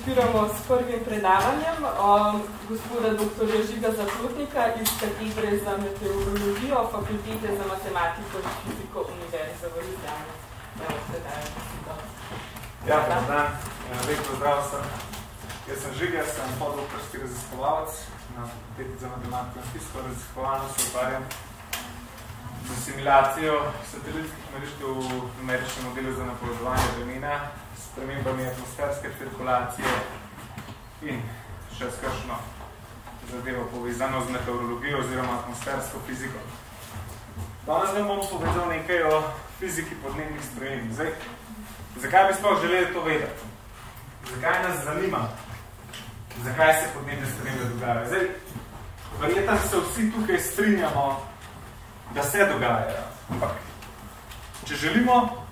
odpiramo s prvim predavanjem um, gospoda dr. Žiga Zaplotnika iz katedre za meteorologijo Fakultete za matematiko in fiziko Univerze v Ljubljani. Ja, dan. Lep pozdrav sem. Jaz sem Žiga, sem podoktorski raziskovalec na Fakulteti za matematiko in fiziko. Raziskovalno se ukvarjam z simulacijo satelitskih merištev v numeričnem modelu za napovedovanje vremena spremembami atmosferske cirkulacije in še skršno zadevo povezano z meteorologijo oziroma atmosfersko fiziko. Danes vam bom povedal nekaj o fiziki podnebnih sprememb. Zdaj, zakaj bi sploh želeli to vedeti? Zakaj nas zanima? Zakaj se podnebne spremembe dogajajo? Zdaj, verjetno se vsi tukaj strinjamo, da se dogajajo. Ampak, če želimo,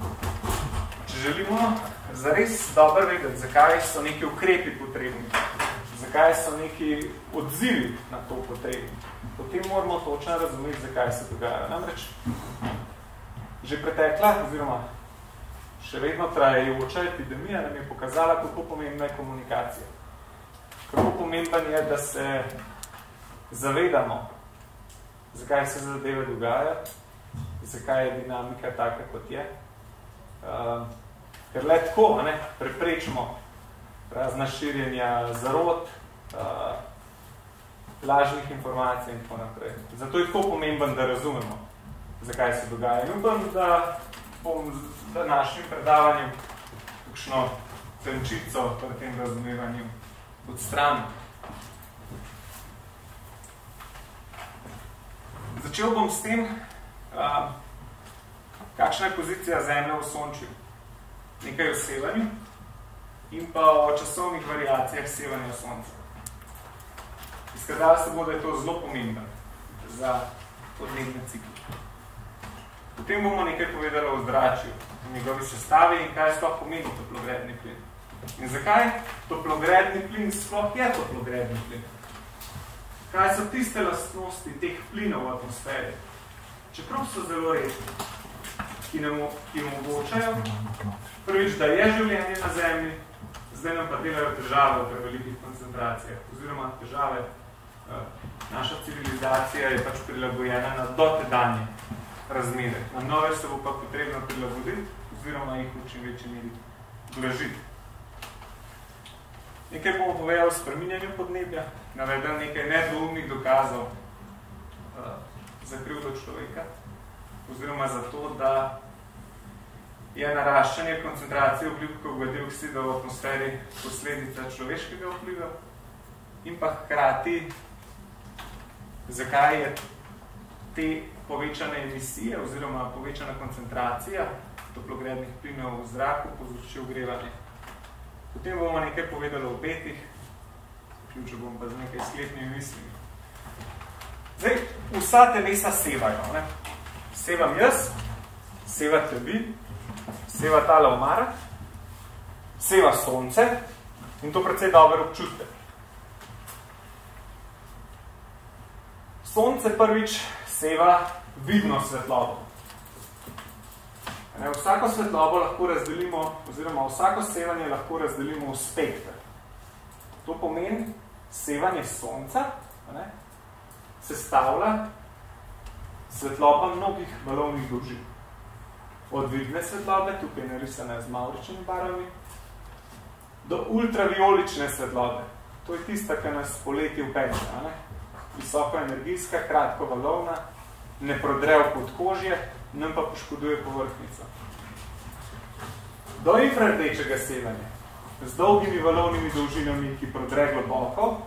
če želimo zares dobro vedeti, zakaj so neki ukrepi potrebni, zakaj so neki odzivi na to potrebni. Potem moramo točno razumeti, zakaj se dogaja. Namreč, že pretekla, oziroma še vedno trajajoča epidemija nam je pokazala, kako pomembna je komunikacija. Kako pomemben je, da se zavedamo, zakaj se zadeve dogaja, zakaj je dinamika taka, kot je. Uh, ker le tako ne, preprečimo razna širjenja zarod, uh, lažnih informacij in tako naprej. Zato je tako pomemben, da razumemo, zakaj se dogaja. In upam, da bom z današnjim predavanjem kakšno tenčico pri tem razumevanju odstranil. Začel bom s tem, uh, kakšna je pozicija Zemlje v Sončju nekaj o sevanju in pa o časovnih variacijah sevanja sonca. Izkazala se bo, da je to zelo pomembno za podnebne cikle. Potem bomo nekaj povedali o zračju, o njegovi sestavi in kaj sploh pomeni toplogredni plin. In zakaj toplogredni plin sploh je toplogredni plin? Kaj so tiste lastnosti teh plinov v atmosferi? Čeprav so zelo resni, ki nam omogočajo, prvič, da je življenje na Zemlji, zdaj nam pa delajo težave v prevelikih koncentracijah, oziroma težave, eh, naša civilizacija je pač prilagojena na dotedanje razmere. Na nove se bo pa potrebno prilagoditi, oziroma jih v čim večji meri blažiti. Nekaj bomo povedal o spreminjanju podnebja, navedem nekaj nedvoumnih dokazov uh, za krivdo človeka, oziroma za to, da je naraščanje koncentracije ogljivkovega dioksida v atmosferi posledica človeškega vpliva in pa hkrati, zakaj je te povečane emisije oziroma povečana koncentracija toplogrednih plinov v zraku povzroči ogrevanje. Potem bomo nekaj povedali o obetih, ključo bom pa z nekaj sklepnimi mislimi. Zdaj, vsa telesa sevajo. Ne? Sevam jaz, sevate vi, seva tale omara, seva sonce in to precej dobro občutite. Sonce prvič seva vidno svetlobo. Ne, vsako svetlobo lahko razdelimo, oziroma vsako sevanje lahko razdelimo v spektr. To pomeni, sevanje sonca ne, sestavlja svetloba mnogih valovnih dolžin od vidne svetlobe, tukaj narisane z mauričnimi barvami, do ultraviolične svetlobe. To je tista, ki nas poleti v peče. Ne? Visoko energijska, kratko valovna, ne prodre v podkožje, nam pa poškoduje povrhnico. Do infrardečega sevanja, z dolgimi valovnimi dolžinami, ki prodre globoko,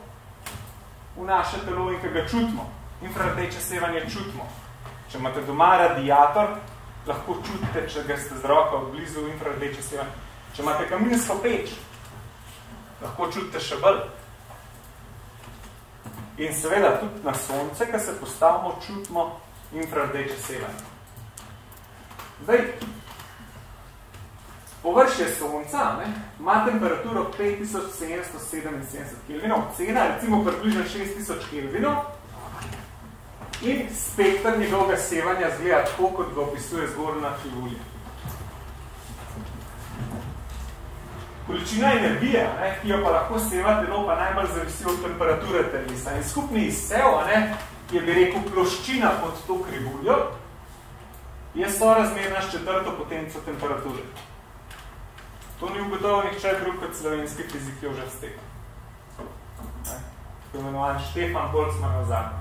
v naše telo in ga čutimo. Infrardeče sevanje čutimo. Če imate doma radiator, lahko čutite, če ga ste z roko blizu infrardeče sevanje. Če imate kaminsko peč, lahko čutite še bolj. In seveda tudi na sonce, ko se postavimo, čutimo infrardeče sevanje. Zdaj, površje sonca ne, ima temperaturo 5777 kelvinov, cena recimo približno 6000 kelvinov, in spektr njegovega sevanja zgleda tako, kot ga opisuje zgornja krivulja. Količina energije, ne, ki jo pa lahko seva telo, pa najbolj zavisi od temperature telesa. In skupni izsev, ne, ki je bi rekel ploščina pod to krivuljo, je sorazmerna s četrto potenco temperature. To ni ugotovo nihče drug kot slovenski fizik Jožef Stefan. Je imenovan Štefan Boltzmannov zakon.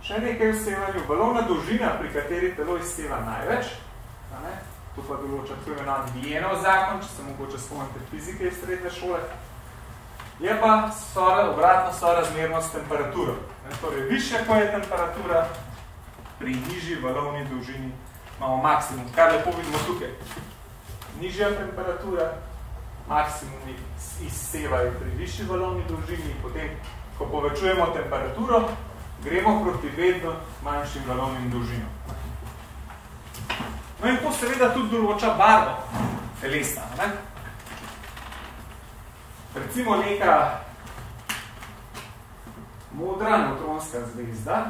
Še nekaj v sevanju. Valovna dolžina, pri kateri telo izseva največ, ne? to pa določa tako imenovan Vienov zakon, če se mogoče spomnite fizike iz srednje šole, je pa sora, obratno sorazmernost temperaturo. Ne? Torej, više, ko je temperatura, pri nižji valovni dolžini imamo maksimum. Kar lepo vidimo tukaj. Nižja temperatura, maksimum izsevajo pri višji valovni dolžini, potem, ko povečujemo temperaturo, gremo proti vedno manjšim valovnim dolžinom. No in to seveda tudi določa barvo telesa. Ne? Recimo neka modra neutronska zvezda,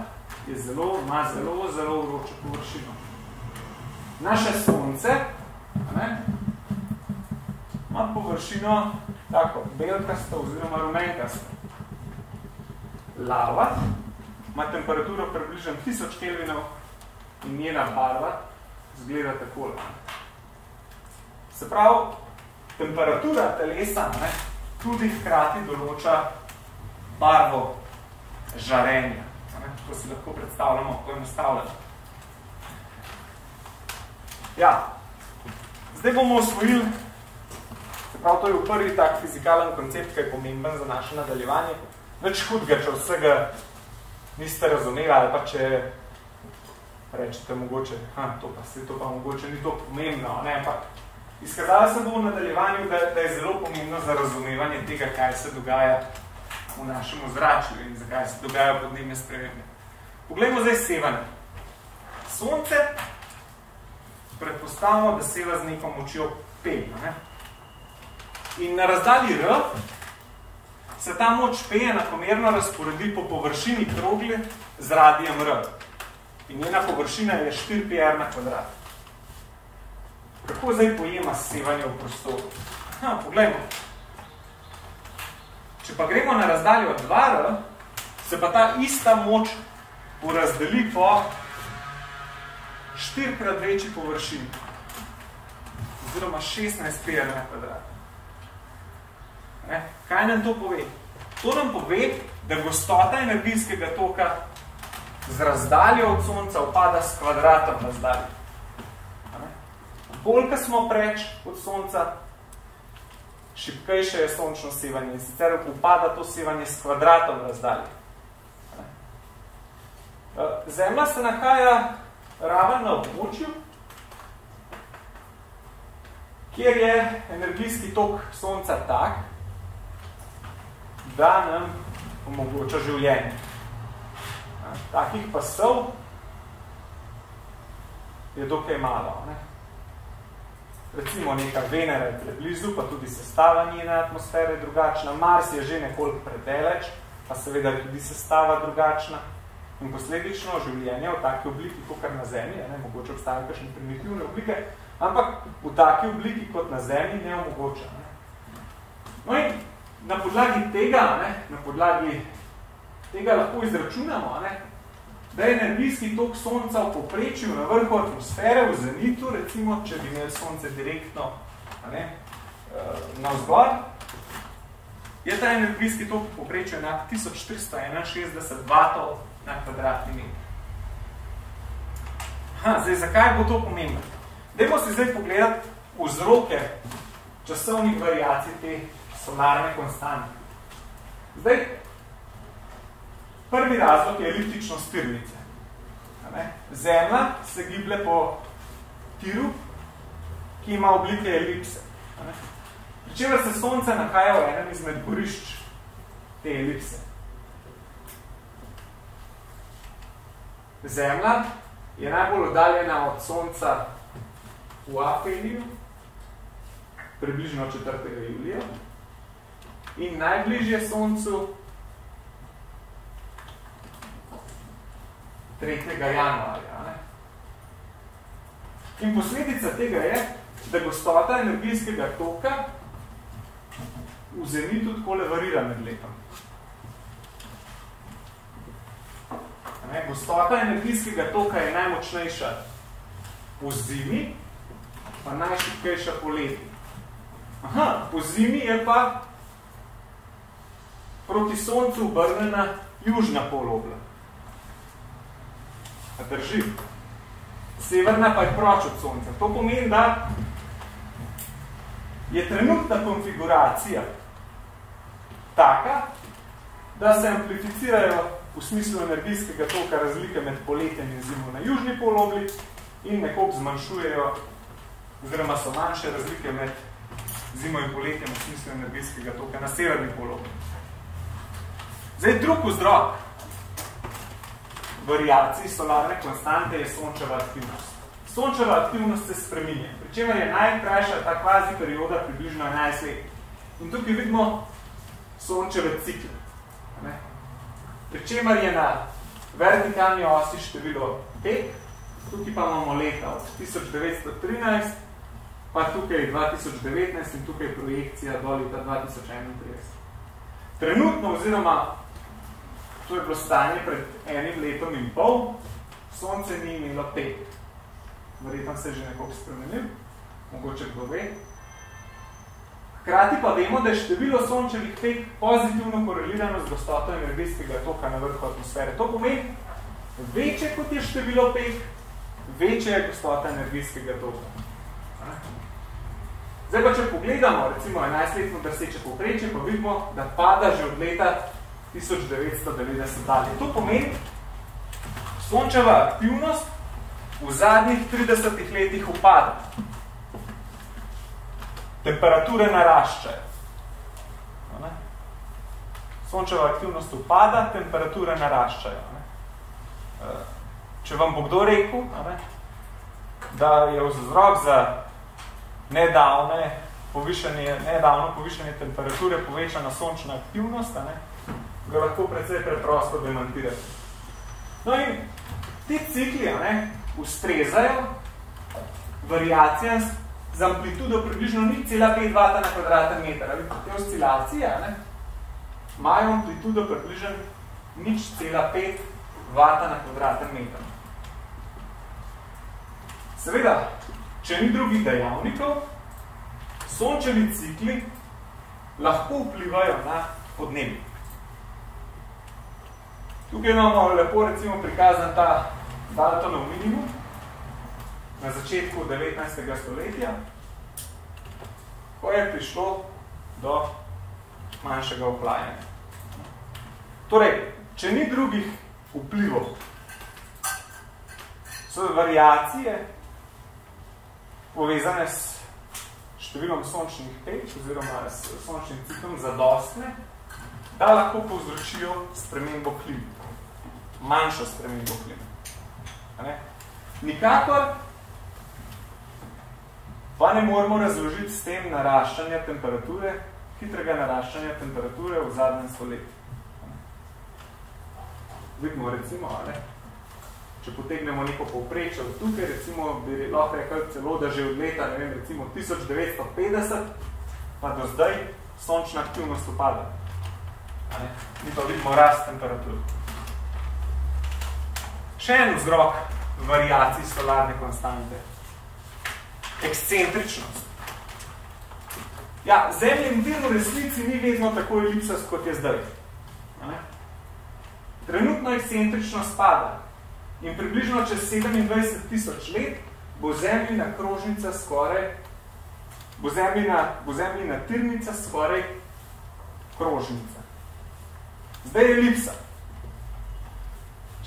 je zelo, ima zelo, zelo vročo površino. Naše sonce ne, ima površino tako, belkasto oziroma rumenkasto. Lava ima temperaturo približno 1000 kelvinov in njena barva zgleda takole. Se pravi, temperatura telesa ne, tudi hkrati določa barvo žarenja ko si lahko predstavljamo poenostavljeno. Ja, zdaj bomo osvojili, se pravi, to je v prvi tak fizikalen koncept, ki je pomemben za naše nadaljevanje. Več hudga, če vsega niste razumeli, ali pa če rečete mogoče, ha, to pa se to pa mogoče ni to pomembno, ne, ampak izkazalo se bo v nadaljevanju, da, da je zelo pomembno za razumevanje tega, kaj se dogaja v našem ozračju in zakaj se dogajajo podnebne spremembe. Poglejmo zdaj sevanje. Sonce predpostavimo, da seva z neko močjo P. Ne? In na razdalji R se ta moč P enakomerno razporedi po površini krogle z radijem R. In njena površina je 4πr na kvadrat. Kako zdaj pojema sevanje v prostoru? Ha, poglejmo. Če pa gremo na razdaljo 2R, se pa ta ista moč porazdeli po štirkrat večji površini, oziroma 16 PR na kvadrat. Ne? Kaj nam to pove? To nam pove, da gostota energijskega toka z razdaljo od Sonca upada s kvadratom razdalje. Bolj, smo preč od Sonca, šipkejše je sončno sevanje. In sicer upada to sevanje s kvadratom razdalje. Eh, Zemlja se nahaja raven na območju, kjer je energijski tok Sonca tak, da nam omogoča življenje. Takih pasov je dokaj malo. Ne? Recimo neka Venera je preblizu, pa tudi sestava njene atmosfere je drugačna. Mars je že nekoliko predeleč, pa seveda je tudi sestava drugačna. In posledično življenje v taki obliki, kot na Zemlji, ne, mogoče obstajajo kakšne primitivne oblike, ampak v taki obliki, kot na Zemlji, ne omogoča. Ne. No in na podlagi tega, ne, na podlagi tega lahko izračunamo, ne, da je energijski tok Sonca v poprečju na vrhu atmosfere, v zenitu, recimo, če bi imeli Sonce direktno ne, eh, na vzgor, je ta energijski tok v poprečju enak 1461 vatov na kvadratni meter. Ha, zdaj, zakaj bo to pomembno? Dajmo si zdaj pogledati vzroke časovnih variacij te solarne konstante. Zdaj, prvi razlog je eliptično stirnice. Zemlja se giblje po tiru, ki ima oblike elipse. Pričemer se sonce nahaja v enem izmed gorišč te elipse. Zemlja je najbolj oddaljena od Sonca v Apeliju, približno 4. julija, in najbližje Soncu 3. januarja. Ne? In posledica tega je, da gostota energijskega toka v zenitu takole varira med letom. Ne, gostota energijskega toka je najmočnejša v zimi, pa najšipkejša po leti. Aha, po zimi je pa proti soncu obrnjena južna polobla. A drži? Severna pa je proč od sonca. To pomeni, da je trenutna konfiguracija taka, da se amplificirajo v smislu energijskega toka razlike med poletjem in zimo na južni polobli in nekako zmanjšujejo, oziroma so manjše razlike med zimo in poletjem v smislu energijskega toka na severni polobli. Zdaj, drug vzrok variacij solarne konstante je sončeva aktivnost. Sončeva aktivnost se spreminja, pri čemer je najkrajša ta kvazi perioda približno 11 let. In tukaj vidimo sončeve cikle. Ne? Pri čemer je na vertikalni osi število 5, tukaj pa imamo leta od 1913, pa tukaj 2019 in tukaj projekcija do leta 2031. Trenutno oziroma To je bilo stanje pred enim letom in pol, sonce ni imelo pet. Verjetno se je že nekako spremenil, mogoče kdo ve. Hkrati pa vemo, da je število sončevih pet pozitivno korelirano z gostoto energijskega toka na vrhu atmosfere. To pomeni, večje kot je število pet, večje je gostota energijskega toka. Zdaj pa, če pogledamo, recimo 11-letno drseče povprečje, pa vidimo, da pada že od leta 1990 dalje. To pomeni, sončeva aktivnost v zadnjih 30 letih upada. Temperature naraščajo. Sončeva aktivnost upada, temperature naraščajo. Eh, če vam bo kdo rekel, da je vzrok za nedavne povišanje, nedavno povišanje temperature povečana sončna aktivnost, ne, ga lahko precej preprosto demantirati. No in ti cikli ne, ustrezajo variacijam z amplitudo približno 0,5 W na kvadraten meter. Te oscilacije ne, imajo amplitudo približno 0,5 W na kvadraten meter. Seveda, če ni drugih dejavnikov, sončevi cikli lahko vplivajo na podnebje. Tukaj imamo lepo recimo prikazan ta Daltonov minimum na začetku 19. stoletja, ko je prišlo do manjšega oplajanja. Torej, če ni drugih vplivov, so variacije povezane s številom sončnih peč oziroma s sončnim ciklom zadostne, da lahko povzročijo spremembo klima manjšo spremembo klime. Nikakor pa ne moramo razložiti s tem naraščanja temperature, hitrega naraščanja temperature v zadnjem stoletju. Vidimo recimo, ne? če potegnemo neko povprečje od tukaj, recimo bi lahko rekel celo, da že od leta, ne vem, recimo 1950, pa do zdaj sončna aktivnost upada. Mi pa vidimo rast temperature. Še en vzrok variacij solarne konstante. Ekscentričnost. Ja, zemljen vir v resnici ni vedno tako elipsast, kot je zdaj. Ne? Trenutno ekscentričnost pada in približno čez 27 tisoč let bo zemljina krožnica skoraj, bo zemljina, bo zemljina tirnica skoraj krožnica. Zdaj je elipsa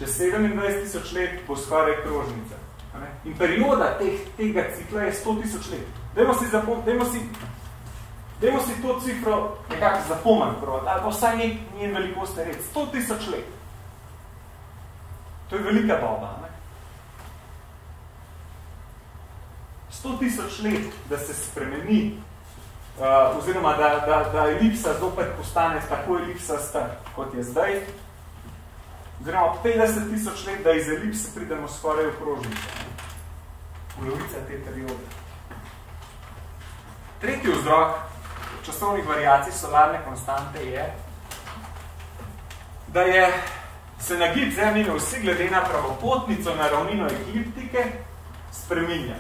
čez 27 tisoč let bo skoraj krožnica. In perioda teh, tega cikla je 100 tisoč let. Dajmo si, zapom, dajmo si, dajmo si to cifro nekako zapomen provat, ali pa vsaj nek njen velikostni red. 100 tisoč let. To je velika doba. Ne? 100 tisoč let, da se spremeni, uh, oziroma da, da, da elipsa zopet postane tako elipsa star, kot je zdaj, oziroma 50 tisoč let, da iz elipse pridemo skoraj v krožnico. polovica te periode. Tretji vzrok časovnih variacij solarne konstante je, da je se nagib zemljine vsi glede na pravopotnico na ravnino ekliptike spreminja.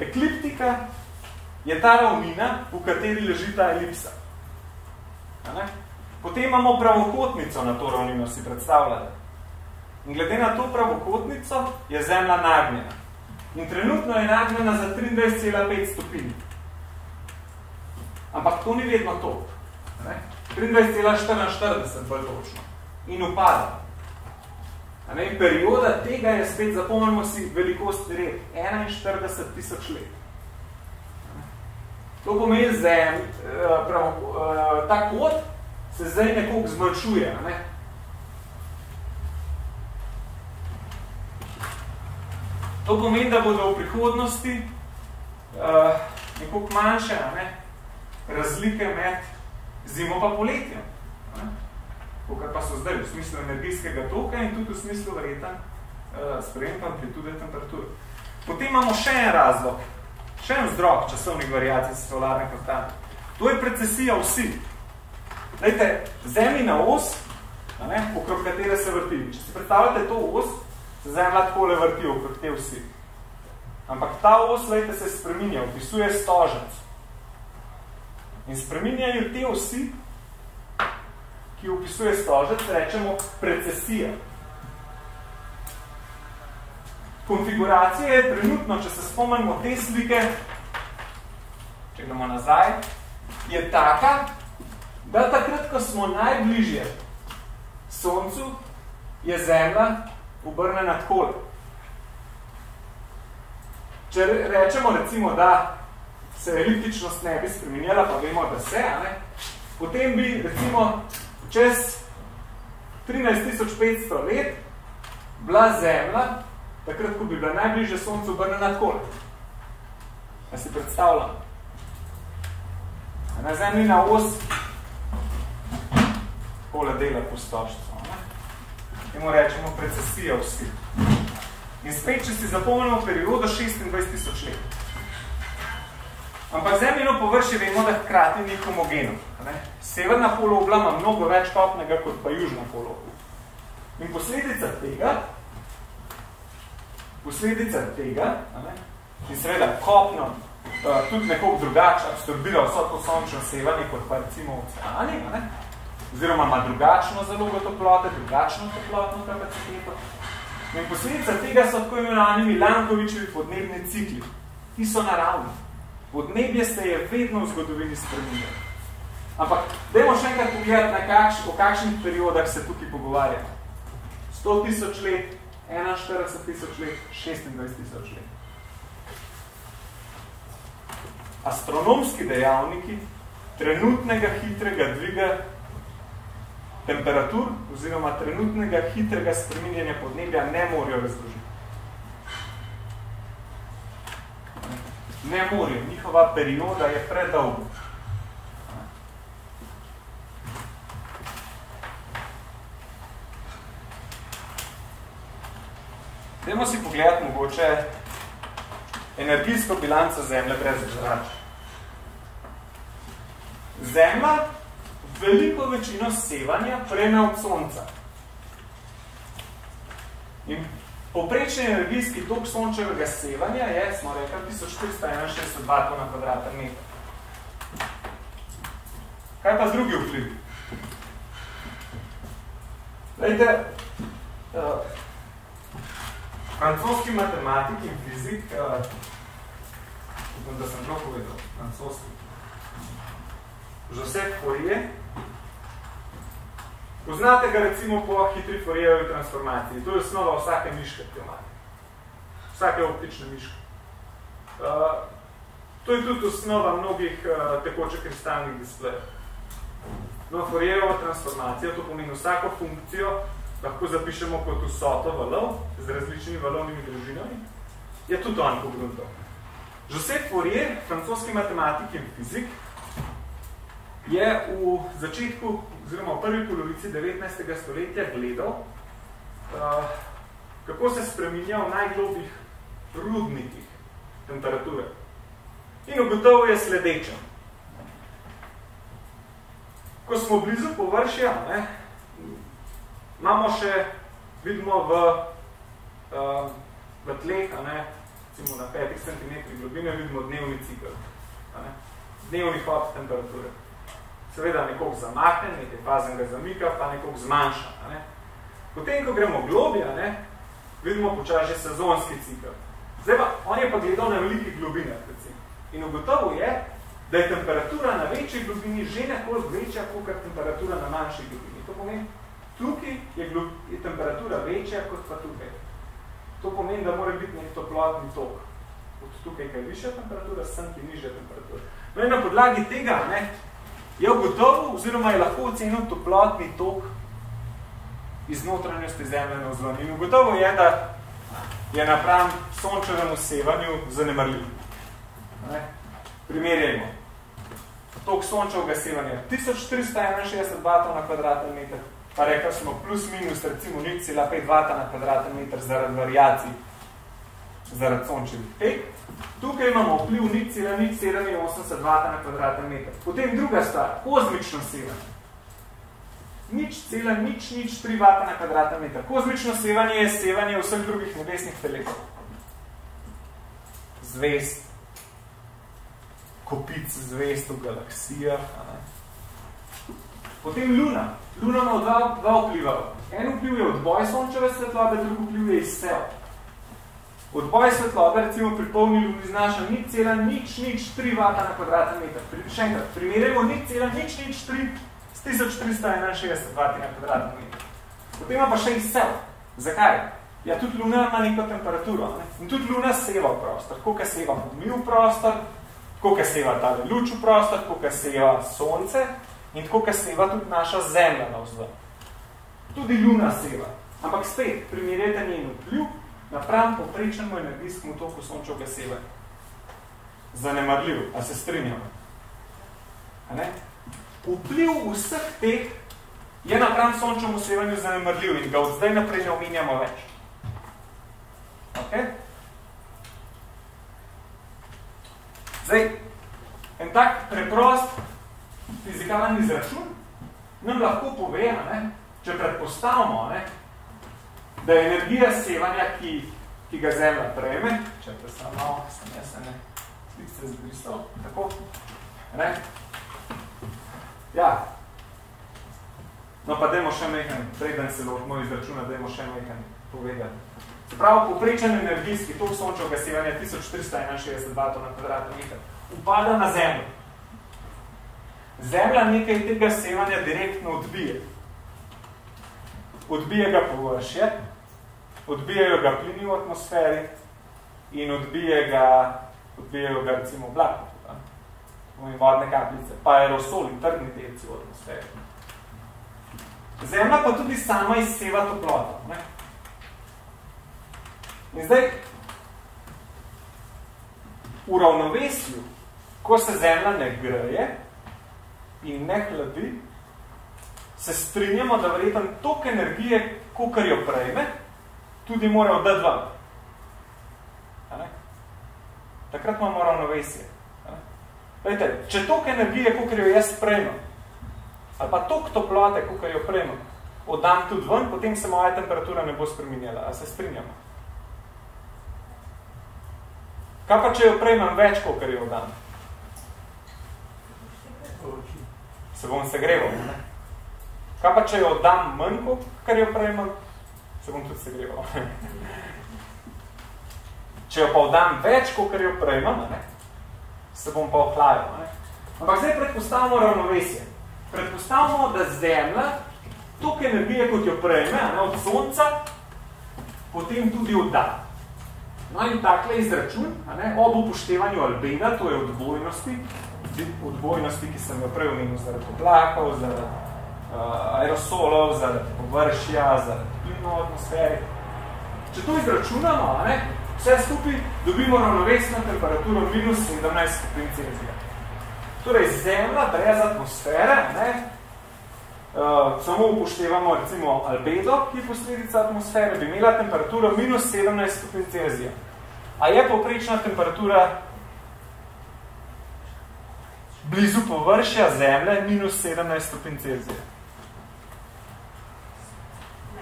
Ekliptika je ta ravnina, v kateri leži ta elipsa. Potem imamo pravokotnico na to ravnino, si predstavljate. In glede na to pravokotnico je zemlja nagnjena. In trenutno je nagnjena za 23,5 stopinj. Ampak to ni vedno to. 23,44 bolj točno. In upada. Ne, perioda tega je spet, zapomnimo si velikost red, 41 tisoč let. To pomeni zem, eh, prav, eh, ta kot se zdaj nekoliko zmanjšuje. Ne? To pomeni, da bodo v prihodnosti uh, nekoliko manjše ne? razlike med zimo pa poletjem. Pokaj pa so zdaj v smislu energijskega toka in tudi v smislu verjetan uh, sprejem pa amplitude temperature. Potem imamo še en razlog, še en vzrok časovnih variacij solarne konstante. To je precesija vsi. Dajte, zemljina os, ne, okrog katere se vrti. Če si predstavljate to os, se zemlja takole vrti okrog te vsi. Ampak ta os, lejte, se spreminja, opisuje stožec. In spreminjajo te osi, ki opisuje stožec, rečemo precesija. Konfiguracija je trenutno, če se spomnimo te slike, če gremo nazaj, je taka, da takrat, ko smo najbližje soncu, je zemlja obrnena takole. Če rečemo recimo, da se eliptičnost ne bi spremenjala, pa vemo, da se, ne, potem bi recimo čez 13.500 let bila zemlja, takrat, ko bi bila najbližje soncu obrnena takole. Da si predstavljam. Na zemlji na os takole dela postoščstvo. Temu rečemo precesija vsi. In spet, če si zapomnimo periodo 26.000 let. Ampak zemljino površje vemo, da hkrati ni homogeno. Ne? Severna polobla ima mnogo več kopnega kot pa južna polobla. In posledica tega, posledica tega, ne? in seveda kopno uh, tudi nekoliko drugače absorbira vso to sončno sevanje kot pa recimo oceani, ne? Oziroma ima drugačno zalogo toplote, drugačno toplotno kapaciteto. In posledica tega so tako imenovani Milankovičevi podnebni cikli, ki so naravni. Podnebje se je vedno v zgodovini spremenilo. Ampak, dajmo še enkrat pogledati, na kakš, o kakšnih periodah se tukaj pogovarjamo. 100 tisoč let, 41 tisoč let, 26 tisoč let. Astronomski dejavniki trenutnega hitrega dviga temperatur oziroma trenutnega hitrega spreminjanja podnebja ne morajo razložiti. ne morajo, njihova perioda je predolga. Dajmo si pogledati mogoče energijsko bilanco Zemlje brez zrača. Zemlja veliko večino sevanja preme od Sonca. In Poprečni energijski tok sončevega sevanja je, smo rekli, 1461 vatov na kvadratni meter. Kaj pa drugi vpliv? Lejte, uh, francoski matematik in fizik, uh, da sem že povedal, francoski, Joseph Fourier, Poznate ga recimo po hitri Fourijerovi transformaciji. To je osnova vsake miške, ki jo imate. Vsake optične miške. Uh, to je tudi osnova mnogih uh, tekoče kristalnih displejev. No, Fourijerova transformacija, to pomeni vsako funkcijo, lahko zapišemo kot vsoto valov z različnimi valovnimi družinami, je tudi on pogrunto. Joseph Fourier, francoski matematik in fizik, je v začetku oziroma v prvi polovici 19. stoletja gledal, uh, kako se spreminja v najglobih rudnikih temperature. In ugotovo je sledeče. Ko smo blizu površja, ne, imamo še, vidimo v, uh, v tleh, ne, recimo na 5 cm globine, vidimo dnevni cikl. Ne, dnevni hod temperature. Seveda nekoliko zamakne, nekaj fazen ga zamika, pa nekoliko zmanjša. Ne. Potem, ko gremo globje, ne, vidimo počas že sezonski cikl. Zdaj pa, on je pa gledal na velike globine, recimo. In ugotovo je, da je temperatura na večji globini že nekoliko večja, kot temperatura na manjši globini. To pomeni, tukaj je, je temperatura večja kot pa tukaj. To pomeni, da mora biti nek toplotni tok. Od tukaj, kaj je višja temperatura, sem ki nižja temperatura. No in na podlagi tega ne, je ugotovo, oziroma je lahko ocenil toplotni tok iz notranjosti zemlje na vzven. In ugotovo je, da je napram sončevemu sevanju zanemarljiv. Primerjajmo. Tok sončevega sevanja 1461 vatov na kvadratni meter, pa rekli smo plus minus recimo 0,5 vata na kvadratni meter zaradi variacij, zaradi sončevih pek. Tukaj imamo vpliv 0,087 vata na kvadratni meter. Potem druga stvar, kozmično sevanje. Nič cela, nič, nič 3 vata na kvadratni meter. Kozmično sevanje je sevanje vseh drugih nebesnih telesov. Zvest, kopic zvest v galaksijah. Potem Luna. Luna ima dva, dva vpliva. En vpliv je odboj sončeve svetlobe, drug vpliv je izsev. Odboj svetlobe recimo pri polni luni znaša nič cela, nič, nič, 3 vata na kvadratni meter. Pri, še enkrat, primerjamo nič cela, nič, nič, 3 s 1461 vati na kvadratni meter. Potem ima pa še izsev. Zakaj? Ja, tudi Luna ima neko temperaturo. Ne? In tudi Luna seva v prostor. Koliko seva mi v prostor, koliko seva ta luč v prostor, koliko seva sonce in koliko seva tudi naša zemlja na vzven. Tudi luna seva. Ampak spet, primerjajte njen vpliv napram poprečnemu energijskemu toku sončevega seva. Zanemarljiv, a se strinjamo. A ne? Vpliv vseh teh je napram sončevemu sevanju zanemarljiv in ga od zdaj naprej ne omenjamo več. Okay? Zdaj, en tak preprost fizikalni izračun nam lahko pove, ne, če predpostavimo, ne, da je energija sevanja, ki, ki ga Zemlja prejme, če te samo, sem jaz ne, slik se zbristal, tako, ne, ja, no pa dajmo še nekaj, preden se lahko izračuna, dajmo še nekaj povedati. Se pravi, poprečen energijski tok sončevega sevanja 1461 vatov na kvadratni meter upada na zemljo. Zemlja nekaj tega sevanja direktno odbije. Odbije ga površje, odbijajo ga plini v atmosferi in odbije ga, odbijajo ga recimo oblako, vodne kapljice, pa aerosoli, trdni delci v atmosferi. Zemlja pa tudi sama izseva toploto. Ne? In zdaj, v ravnovesju, ko se zemlja ne greje in ne hladi, se strinjamo, da verjetno toliko energije, kolikor jo prejme, tudi mora oddati vam. Takrat imamo ravnovesje. Vejte, če toliko energije, kolikor jo jaz prejmem, ali pa toliko toplote, kolikor jo prejmem, oddam tudi ven, potem se moja temperatura ne bo spremenjala. A se strinjamo? Kaj pa, če jo prejmem več, kolikor jo oddam? Se bom segreval, ne? Kaj pa, če jo oddam manj, kolikor jo prejmem? Se bom tudi segreval. če jo pa oddam več, kolikor jo prejmem, ne? se bom pa ohlajal. Ne? Ampak zdaj predpostavimo ravnovesje. Predpostavimo, da zemlja toliko energije, kot jo prejme, ne, od sonca, potem tudi odda. No in takle izračun, a ne, ob upoštevanju albeda, to je odbojnosti, odbojnosti, ki sem jo prej omenil zaradi oblakov, zaradi uh, aerosolov, zaradi površja, zaradi plinov atmosferi. Če to izračunamo, a ne, vse skupaj dobimo ravnovesno temperaturo minus 17 stopinj Celzija. Torej, zemlja brez atmosfere, ne, uh, samo upoštevamo recimo albedo, ki je posledica atmosfere, bi imela temperaturo minus 17 stopinj Celzija. A je povprečna temperatura blizu površja Zemlje minus 17 stopinj Celzija?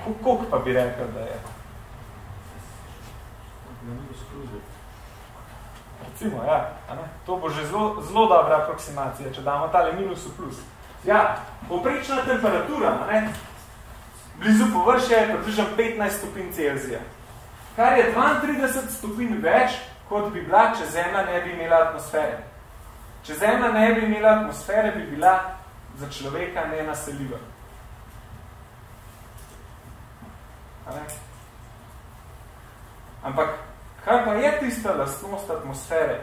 Koliko pa bi rekel, da je? Recimo, ja. Ne? To bo že zelo, zelo dobra aproksimacija, če damo tale minus v plus. Ja, povprečna temperatura ne? blizu površja je približno 15 stopinj Celzija kar je 32 stopinj več, kot bi bila, če Zemlja ne bi imela atmosfere. Če Zemlja ne bi imela atmosfere, bi bila za človeka nenaseljiva. Ampak, kaj pa je tista lastnost atmosfere,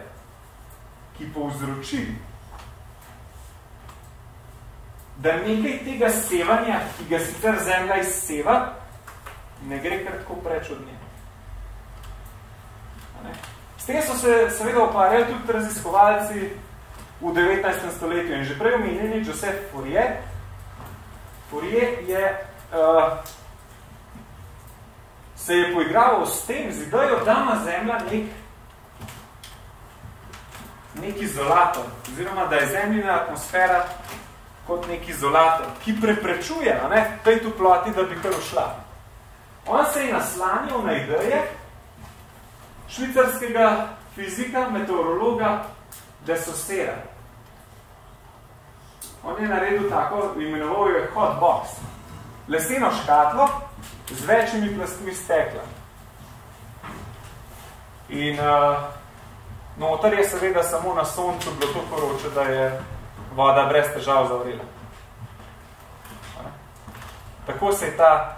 ki povzroči, da nekaj tega sevanja, ki ga sicer Zemlja izseva, ne gre kar tako preč od nje. S tem so se seveda ukvarjali tudi raziskovalci v 19. stoletju in že prej omenjeni Joseph Fourier. Fourier je, uh, se je poigraval s tem, z idejo, da ima Zemlja nek, nek izolator, oziroma da je Zemljina atmosfera kot nek izolator, ki preprečuje ne, tej toploti, da bi kar ušla. On se je naslanjal na ideje, švicarskega fizika, meteorologa De Saussera. On je naredil tako, imenoval je hot box. Leseno škatlo z večjimi plastmi stekla. In uh, noter je seveda samo na soncu bilo to poroče, da je voda brez težav zavrela. Tako se je ta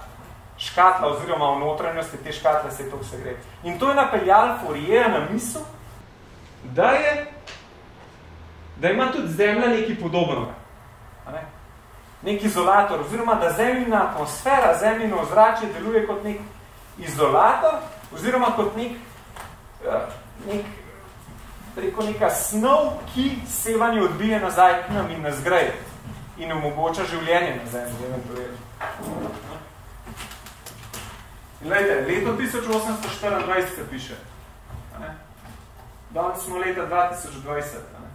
škatla oziroma v notranjosti te škatle se to vse gre. In to je napeljal Fourier na misel, da je, da ima tudi zemlja nekaj podobnega. Ne? Nek izolator, oziroma da zemljina atmosfera, zemljino ozračje deluje kot nek izolator, oziroma kot nek, eh, nek preko neka snov, ki sevanje odbije nazaj k nam in nas greje in omogoča življenje na zemlji, eventualno. In lejte, leto 1824 se piše. Danes smo leta 2020. Ne?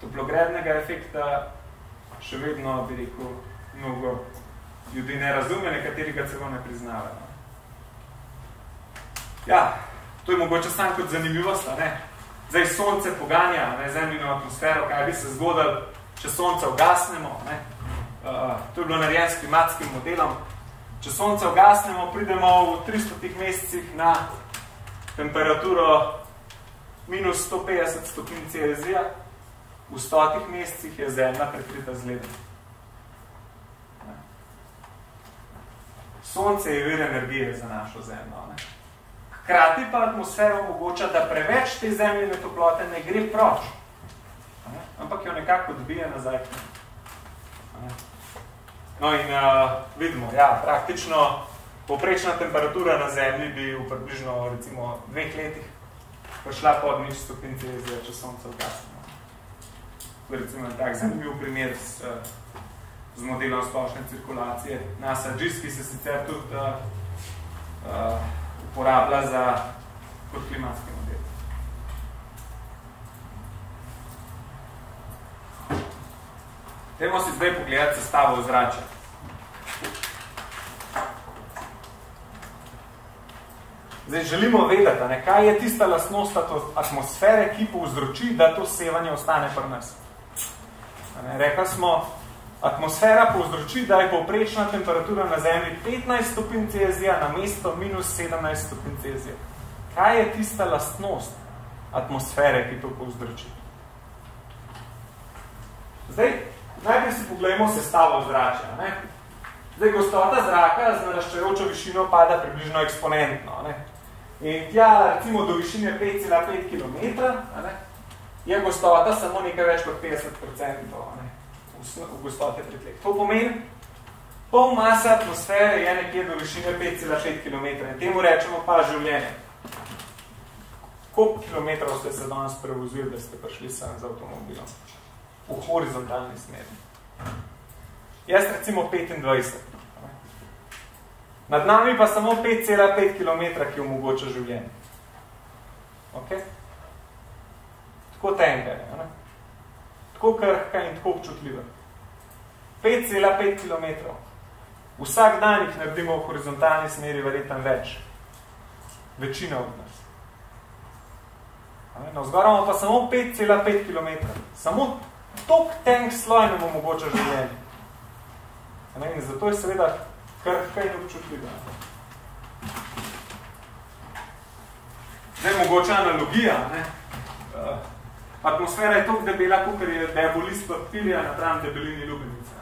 Toplogrednega efekta še vedno, bi rekel, mnogo ljudi ne razume, nekateri ga celo ne priznavajo. Ja, to je mogoče sam kot zanimivost, ne? Zdaj sonce poganja ne, zemljino atmosfero, kaj bi se zgodil, če sonce ugasnemo. Ne? Uh, to je bilo narejeno s klimatskim modelom, če sonce ugasnemo, pridemo v 300 mesecih na temperaturo minus 150 stopinj Celzija, v 100 mesecih je zemlja prekrita z ledom. Sonce je vir energije za našo zemljo. Ne? Hkrati pa atmosfera omogoča, da preveč te zemljene toplote ne gre proč, ne? ampak jo nekako odbije nazaj. Ne? No in uh, vidimo, ja, praktično poprečna temperatura na Zemlji bi v približno recimo dveh letih prišla pod nič stopin Celzija, če sonce ugasne. Recimo tak zanimiv primer s, z modelom splošne cirkulacije. NASA GIS, ki se sicer tudi uh, uh, uporablja za kot klimatski model. Dajmo si zdaj pogledati sestavo ozračja. Zdaj želimo vedeti, ne, kaj je tista lastnost atmosfere, ki povzroči, da to sevanje ostane pri nas. Rekli smo, atmosfera povzroči, da je povprečna temperatura na Zemlji 15 stopinj Celzija na mesto minus 17 stopinj Celzija. Kaj je tista lastnost atmosfere, ki to povzroči? Zdaj, Najprej si pogledamo sestavo zračja. Ne? Zdaj, gostota zraka z naraščajočo višino pada približno eksponentno. Ne? In tja, recimo, do višine 5,5 km ne? Je gostota samo nekaj več kot 50% ne? v gostote pritlek. To pomeni, pol masa atmosfere je nekje do višine 5,5 km. Temu rečemo pa življenje. Koliko kilometrov ste se danes prevozili, da ste prišli sem z avtomobilom? v horizontalni smeri. Jaz recimo 25. Nad nami pa samo 5,5 km, ki omogoča življenje. Okay? Tako tenka je, ne? tako krhka in tako občutljiva. 5,5 km. Vsak dan jih naredimo v horizontalni smeri verjetno več. Večina od nas. Na vzgor imamo pa samo 5,5 km. Samo tok tank sloj nam omogoča življenje. In zato je seveda krhka in občutljiva. Zdaj, mogoče analogija. Ne? Atmosfera je toliko debela, kot je debelist papirja napram debelini ljubenice.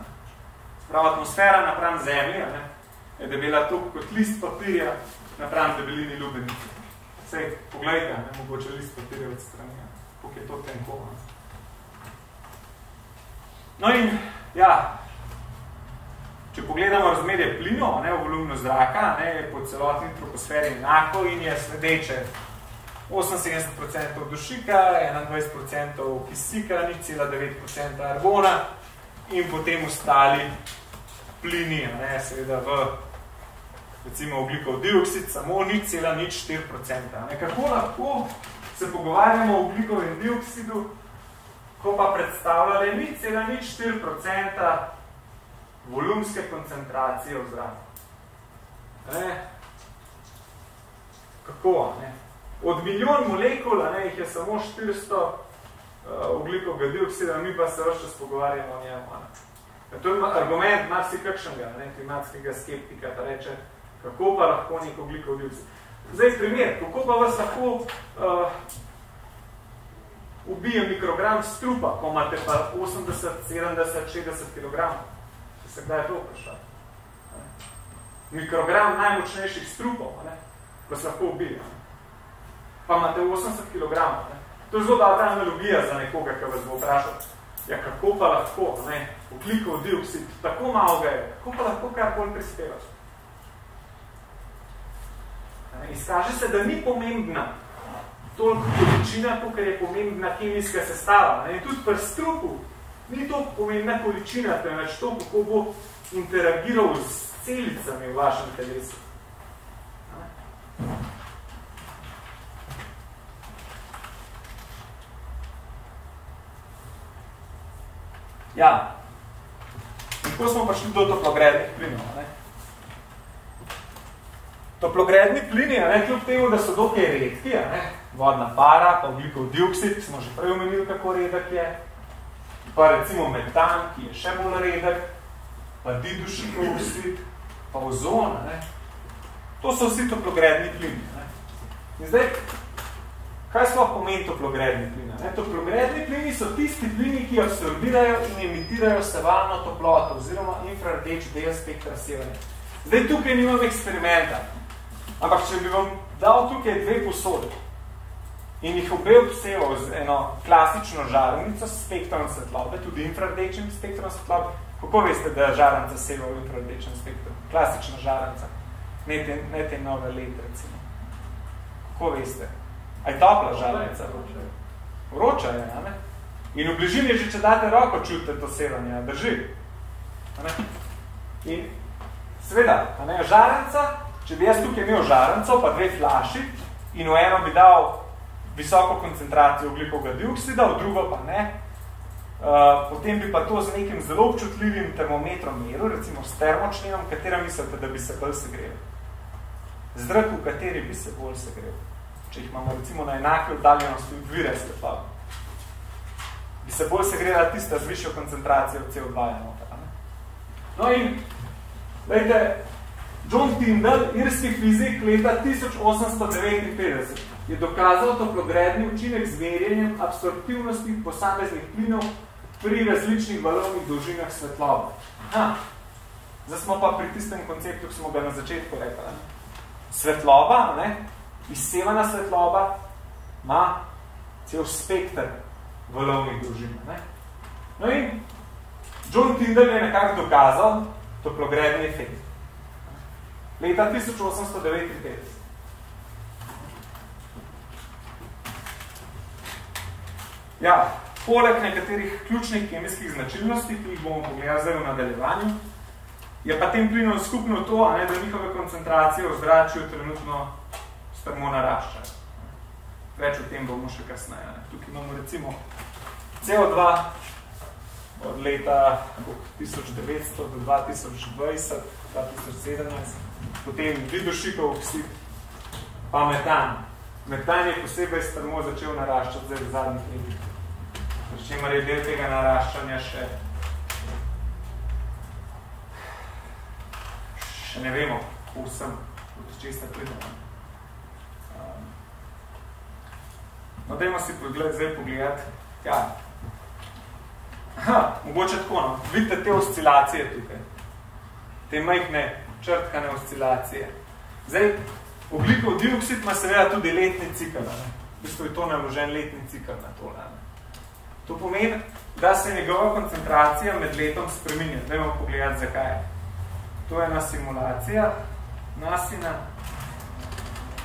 Spravo, atmosfera napram zemlje ne? je debela toliko kot list papirja napram debelini ljubenice. Sej, pogledajte, ne? mogoče list papirja od strani, koliko je to tenko. No in, ja, če pogledamo razmerje plinov, ne, v volumno zraka, ne, je po celotni troposferi enako in je sledeče 78% dušika, 21% kisika, nič cela 9% argona in potem ostali plini, ne, seveda v recimo oglikov dioksid, samo nič cela nič 4%. Ne. Kako lahko se pogovarjamo o oglikovem dioksidu, ko pa predstavljale nič cela nič 4% volumske koncentracije v zraku. Ne. Kako? Ne? Od milijon molekul, ne, jih je samo 400 uh, oglikovega dioksida, mi pa se vse pogovarjamo o njemu. Ne. To je argument marsikakšnega ne, klimatskega skeptika, da reče, kako pa lahko nek oglikov dioksid. Zdaj, primer, kako pa vas lahko uh, ubije mikrogram strupa, ko imate pa 80, 70, 60 kg? Če se kdaj je to vprašati. Mikrogram najmočnejših strupov, ne, ko se lahko ubije. Ne pa imate 80 kg. Ne? To je zelo dobra analogija za nekoga, ki vas bo vprašal, ja, kako pa lahko, ne, vklikov dioksid, tako malo ga je, kako pa lahko kar bolj prispevaš. Izkaže se, da ni pomembna toliko količina, kot je pomembna kemijska sestava. Ne? Tudi pri strupu ni to pomembna količina, temveč to, kako bo interagiral s celicami v vašem telesu. Ja. In ko smo prišli do toplogrednih plinov. Ne? Toplogredni plini, ne, kljub temu, da so dokaj redki, ne? vodna para, pa oglikov dioksid, smo že prej omenili, kako redek je, pa recimo metan, ki je še bolj redek, pa didušikov oksid, pa ozon. Ne? To so vsi toplogredni plini. Ne? In zdaj, Kaj sploh pomeni toplogredni plini? Toplogredni plini so tisti plini, ki absorbirajo in emitirajo sevalno toploto oziroma infrardeč del spektra sevanja. Zdaj tukaj nimam eksperimenta, ampak če bi vam dal tukaj dve posode in jih obe obseval z eno klasično žarnico s spektrom svetlobe, tudi infrardečnim spektrom svetlobe, kako veste, da je žarnica seva v infrardečnem spektru? Klasična žarnica, ne te, ne te nove let, recimo. Kako veste? A je topla žalnica? Vroča je, ne? In v bližini že, če date roko, čutite to sevanje, drži. Ne? In seveda, ne, žarenca, če bi jaz tukaj imel žarenco, pa dve flaši, in v eno bi dal visoko koncentracijo oglikovega dioksida, v drugo pa ne, uh, potem bi pa to z nekim zelo občutljivim termometrom meril, recimo s termočlenom, katera mislite, da bi se bolj segrel? Zrak, v kateri bi se bolj segrel? Če jih imamo recimo na enake oddaljenosti od vire svetla, bi se bolj segrela tista z višjo koncentracijo CO2 enota. No in, lejte, John Tyndall, irski fizik leta 1859, je dokazal toplogredni učinek z merjenjem absorptivnosti posameznih plinov pri različnih valovnih dolžinah svetlobe. Aha. Zdaj smo pa pri tistem konceptu, ki smo ga na začetku rekli. Svetloba, ne, izsevana svetloba ima cel spektr valovnih dolžin. Ne? No in John Tyndall je nekako dokazal toplogredni efekt. Leta 1859. Ja, poleg nekaterih ključnih kemijskih značilnosti, ki jih bomo pogledali zdaj v nadaljevanju, je pa tem plinom skupno to, a ne, da njihove koncentracije v zračju trenutno strmo naraščajo. več o tem bomo še kasneje. Ne. Tukaj imamo recimo CO2 od leta 1900 do 2020, 2017, potem vidošikov oksid, pa metan. Metan je posebej strmo začel naraščati zdaj v zadnjih letih. Pri čemer je del tega naraščanja še še ne vemo, vsem, od česta pridemo. Um, no, dajmo si pogled, zdaj pogledati. Ja. Aha, mogoče tako, no. Vidite te oscilacije tukaj. Te majhne črtkane oscilacije. Zdaj, oglikov dioksid ima seveda tudi letni cikl. Ne? V bistvu je to naložen letni cikl na to. Ne? To pomeni, da se njegova koncentracija med letom spreminja. Dajmo pogledati, zakaj. To je ena simulacija nasina.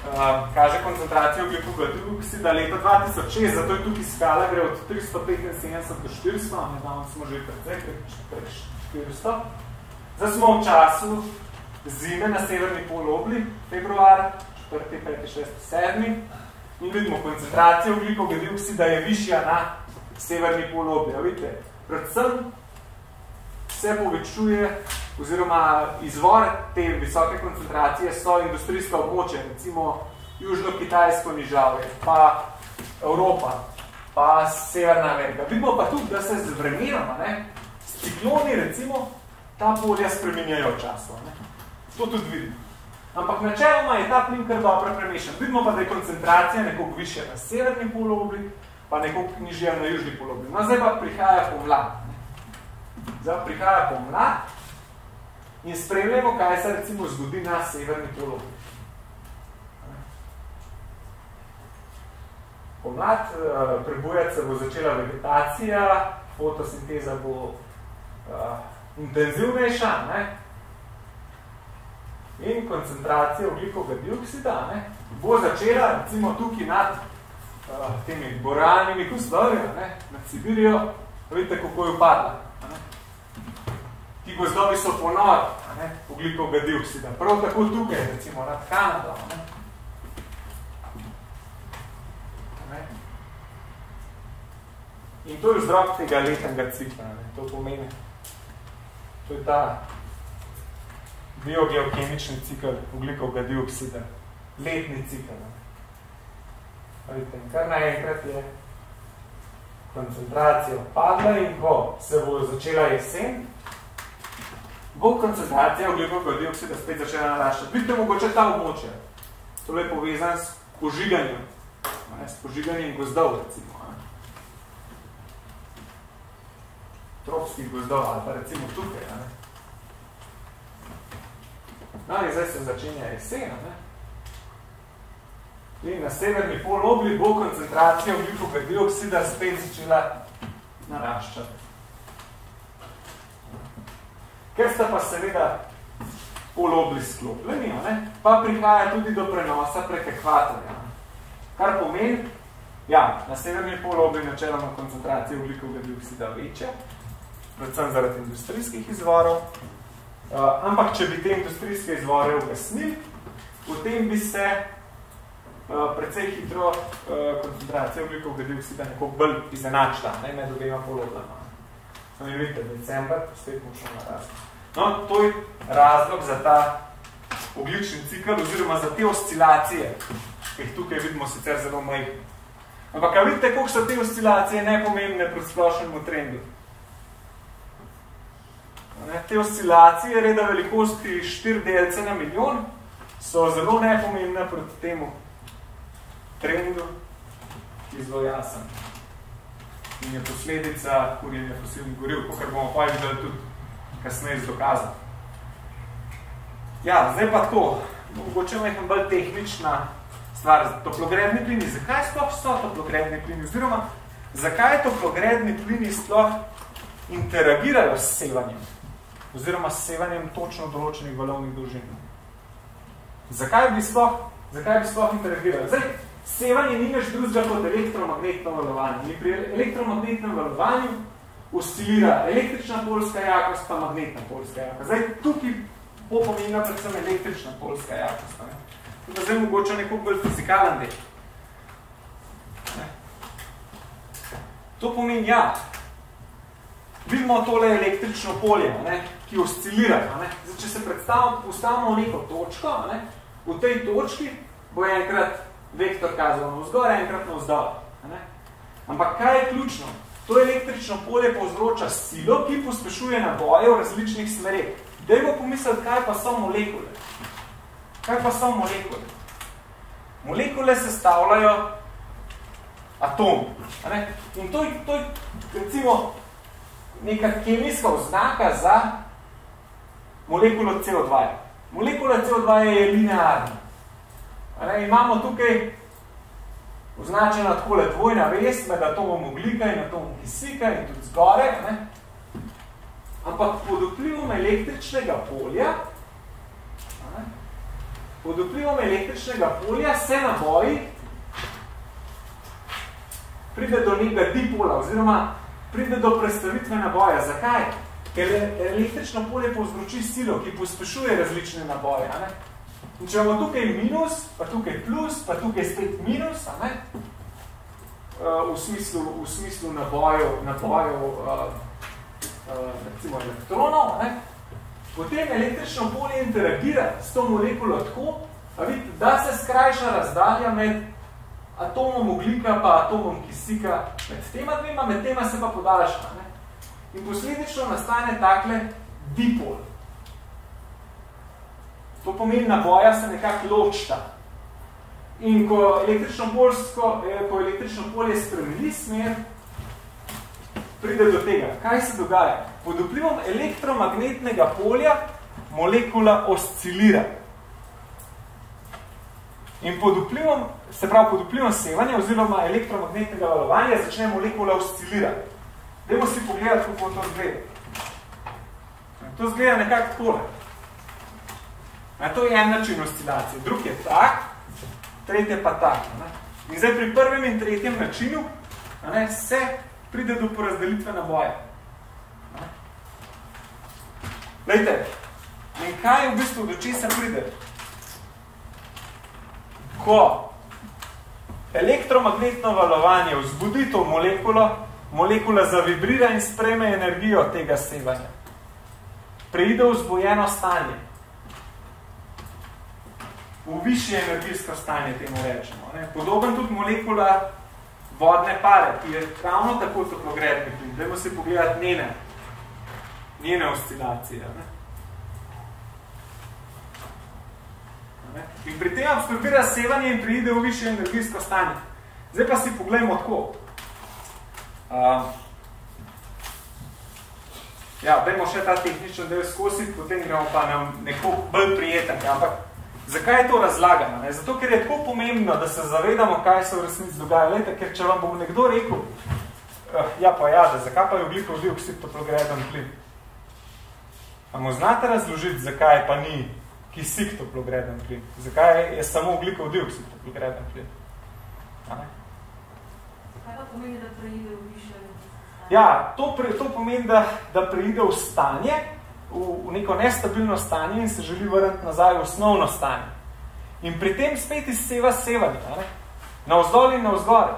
Uh, kaže koncentracijo ugljikova dioksida leta 2006, zato je tukaj skala gre od 375 do 400, ne znam, smo že precej prek 400. Zdaj smo v času zime na severni polobli, februar, 4., 5., 6., 7. In vidimo, koncentracija ugljikova dioksida je višja na severni polobli. Vidite, predvsem se povečuje oziroma izvor te visoke koncentracije so industrijska območja, recimo Južno-Kitajsko nižavje, pa Evropa, pa Severna Amerika. Vidimo pa tudi, da se z vremenoma, ne, s cikloni recimo, ta polja spreminjajo času. Ne. To tudi vidimo. Ampak načeloma je ta plin kar dobro premešan. Vidimo pa, da je koncentracija nekoliko više na severni polobli, pa nekoliko nižja na južni polobli. No, zdaj pa prihaja pomlad. Zdaj prihaja pomlad, in spremljamo, kaj se recimo zgodi na severni polobli. Pomlad, eh, prebujati se bo začela vegetacija, fotosinteza bo uh, intenzivnejša ne? in koncentracija oglikovega dioksida ne? bo začela recimo tukaj nad uh, temi boranimi kostorji, nad Sibirijo, vidite, kako je upadla gozdovi so ponor uglikovega dioksida. Prav tako tukaj, recimo nad Kanado. Ne? In to je vzrok tega letnega cikla. Ne? To pomeni, to je ta biogeokemični cikl uglikovega dioksida. Letni cikl. Vidite, kar naenkrat je koncentracija padla in ko se bo začela jesen, bo koncentracija oglikovega dioksida spet začela naraščati. Vidite mogoče ta območje. To je povezan s požiganjem, ne, s požiganjem gozdov, recimo. Ne. Tropskih gozdov, ali pa recimo tukaj. Ne. No, in zdaj se začenja jesen. Ne. In na severni polobli bo koncentracija oglikovega dioksida spet začela naraščati. Ker sta pa seveda polobli sklopljeni, ne, pa prihaja tudi do prenosa prek ekvatorja. Kar pomeni, ja, na severni polobli načeloma koncentracija ugljikovega dioksida večja, predvsem zaradi industrijskih izvorov, uh, ampak če bi te industrijske izvore ugasnili, potem bi se uh, precej hitro uh, koncentracija ugljikovega dioksida nekako bolj izenačila, ne, med obema poloblama. Sami vidite, december, spet močno narasti. No, to je razlog za ta oglični cikl oziroma za te oscilacije, ki jih tukaj vidimo sicer zelo majhne. Ampak, a vidite, koliko so te oscilacije nepomembne pri splošnemu trendu? Te oscilacije reda velikosti 4 delce na milijon so zelo nepomembne proti temu trendu, ki je zelo jasen. In je posledica kurjenja fosilnih goriv, kar bomo pa videli tudi kasneje dokazal. Ja, zdaj pa tako, mogoče majhen bolj tehnična stvar. Toplogredni plini, zakaj sploh so toplogredni plini? Oziroma, zakaj toplogredni plini sploh interagirajo s sevanjem? Oziroma s sevanjem točno določenih valovnih dolžin? Zakaj bi sploh, zakaj bi sploh interagirali? Zdaj, sevanje ni več drugega kot elektromagnetno valovanje. In pri elektromagnetnem valovanju oscilira električna polska jakost pa magnetna polska jakost. Zdaj, tukaj bo pomenila predvsem električna polska jakost. Ne? Tukaj zdaj mogoče nekako bolj fizikalen del. To pomeni, ja, vidimo tole električno polje, ne, ki oscilira. Ne. Zdaj, če se postavimo v neko točko, ne, v tej točki bo enkrat vektor kazal na vzgor, enkrat na vzdol. Ne. Ampak kaj je ključno? To električno polje povzroča silo, ki pospešuje naboje v različnih smereh. Dajmo pomisliti, kaj pa so molekule. Kaj pa so molekule? Molekule se stavljajo atom. Ne? In to je, to je recimo neka kemijska oznaka za molekulo CO2. Molekula CO2 je linearna. Ne? Imamo tukaj označena takole dvojna vest med atomom oglika in atomom kisika in tudi zgore. Ne? Ampak pod vplivom električnega polja pod vplivom električnega polja se naboji pride do nekega dipola oziroma pride do prestavitve naboja. Zakaj? Ker električno polje povzroči silo, ki pospešuje različne naboje. Ne? In če imamo tukaj minus, pa tukaj plus, pa tukaj spet minus, a ne? Uh, v smislu, v smislu nabojev, nabojev uh, uh, recimo elektronov, ne? potem električno polje interagira s to molekulo tako, vidite, da se skrajša razdalja med atomom oglika pa atomom kisika, med tema dvema, med tema se pa podaljša. Ne? In posledično nastane takle dipol. To pomeni, naboja se nekako ločta. In ko električno, polsko, eh, ko električno polje spremeni smer, pride do tega. Kaj se dogaja? Pod vplivom elektromagnetnega polja molekula oscilira. In pod vplivom, se pravi pod vplivom sevanja oziroma elektromagnetnega valovanja začne molekula oscilirati. Dajmo si pogledati, kako to zgleda. To zgleda nekako takole. Ne, to je en način oscilacije. Drug je tak, tretje pa tak. Ne. In zdaj pri prvem in tretjem načinu ne, se pride do porazdelitve naboja. Lejte, in kaj v bistvu do česa pride? Ko elektromagnetno valovanje vzbudi to molekulo, molekula zavibrira in spreme energijo tega sevanja. Preide v vzbojeno stanje v višje energijsko stanje, temu rečemo. Ne. Podoben tudi molekula vodne pare, ki je ravno tako toplogredni plin. Dajmo si pogledati njene, njene oscilacije. Ne. In pri tem absorbira sevanje in pride v višje energijsko stanje. Zdaj pa si pogledamo tako. Uh, ja, dajmo še ta tehničen del skozi, potem gremo pa nam neko bolj prijeten, ampak Zakaj je to razlagano? Ne? Zato, ker je tako pomembno, da se zavedamo, kaj se v resnici dogaja. Lejte, ker če vam bo nekdo rekel, uh, ja pa ja, da zakaj pa je oglikov dioksid toplogreden plin? A mu znate razložiti, zakaj pa ni kisik toplogreden plin? Zakaj je samo oglikov dioksid toplogreden plin? Kaj pa pomeni, da preide v više? Ja, to, pre, to pomeni, da, da preide v stanje, v, v neko nestabilno stanje in se želi vrniti nazaj v osnovno stanje. In pri tem spet izseva sevanje, ne? na vzdolj in na vzgore.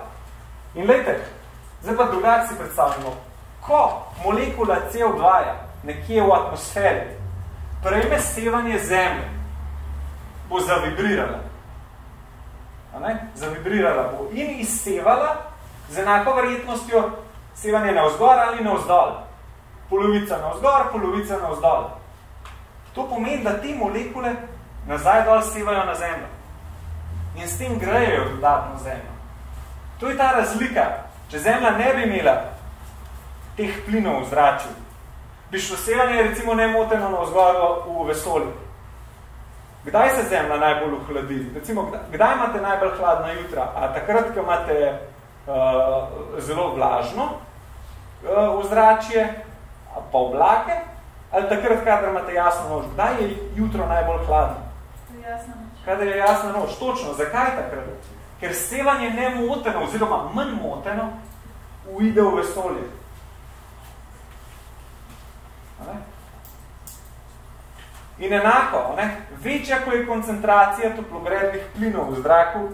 In lejte, zdaj pa drugače si predstavljamo, ko molekula CO2 nekje v atmosferi prejme sevanje zemlje, bo zavibrirala. A ne? Zavibrirala bo in izsevala z enako verjetnostjo sevanje na vzgor ali na vzdolj polovica na vzgor, polovica na vzdolj. To pomeni, da te molekule nazaj dol sevajo na zemljo. In s tem grejejo dodatno zemljo. To je ta razlika. Če zemlja ne bi imela teh plinov v zračju, bi šlo sevanje recimo nemoteno na vzgor v vesolju. Kdaj se zemlja najbolj ohladi? Recimo, kdaj imate najbolj hladna jutra? A takrat, ko imate uh, zelo vlažno uh, vzračje, pa oblake, ali takrat, kadar imate jasno noč. Kdaj je jutro najbolj hladno? Jasna noč. Kadar je jasna noč. Točno. Zakaj takrat? Ker sevanje ne moteno, oziroma manj moteno, uide v vesolje. In enako, ne? večja, ko je koncentracija toplogrednih plinov v zraku,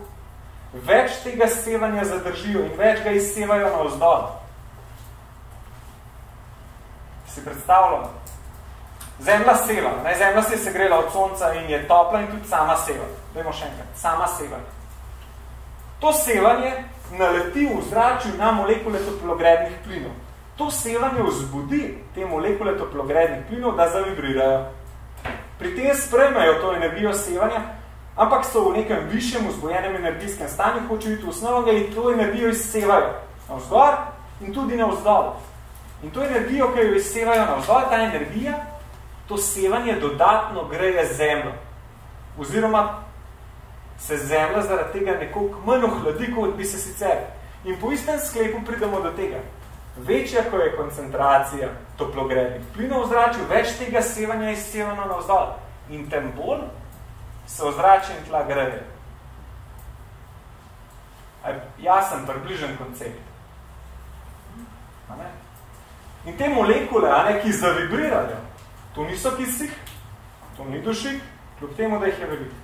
več tega sevanja zadržijo in več ga izsevajo na vzdolj. Si predstavljamo? Zemlja seva, ne? zemlja se je segrela od sonca in je topla in tudi sama seva. Dajmo še enkrat, sama seva. To sevanje naleti v zračju na molekule toplogrednih plinov. To sevanje vzbudi te molekule toplogrednih plinov, da zavibrirajo. Pri tem sprejmejo to energijo sevanja, ampak so v nekem višjem vzbojenem energijskem stanju, hoče biti v osnovi in to energijo izsevajo na vzgor in tudi na vzdolj. In to energijo, ki jo izsevajo na vzdolj, ta energija, to sevanje dodatno greje zemljo. Oziroma se zemlja zaradi tega nekoliko manj ohladi, kot bi se sicer. In po istem sklepu pridemo do tega. Večja, ko je koncentracija toplogrednih plinov v zračju, več tega sevanja je sevano na vzdolj. In tem bolj se ozračje in tla greje. Jasen, približen koncept. In te molekule, a ne, ki zavibrirajo, to niso kisik, to ni dušik, kljub temu, da jih je veliko.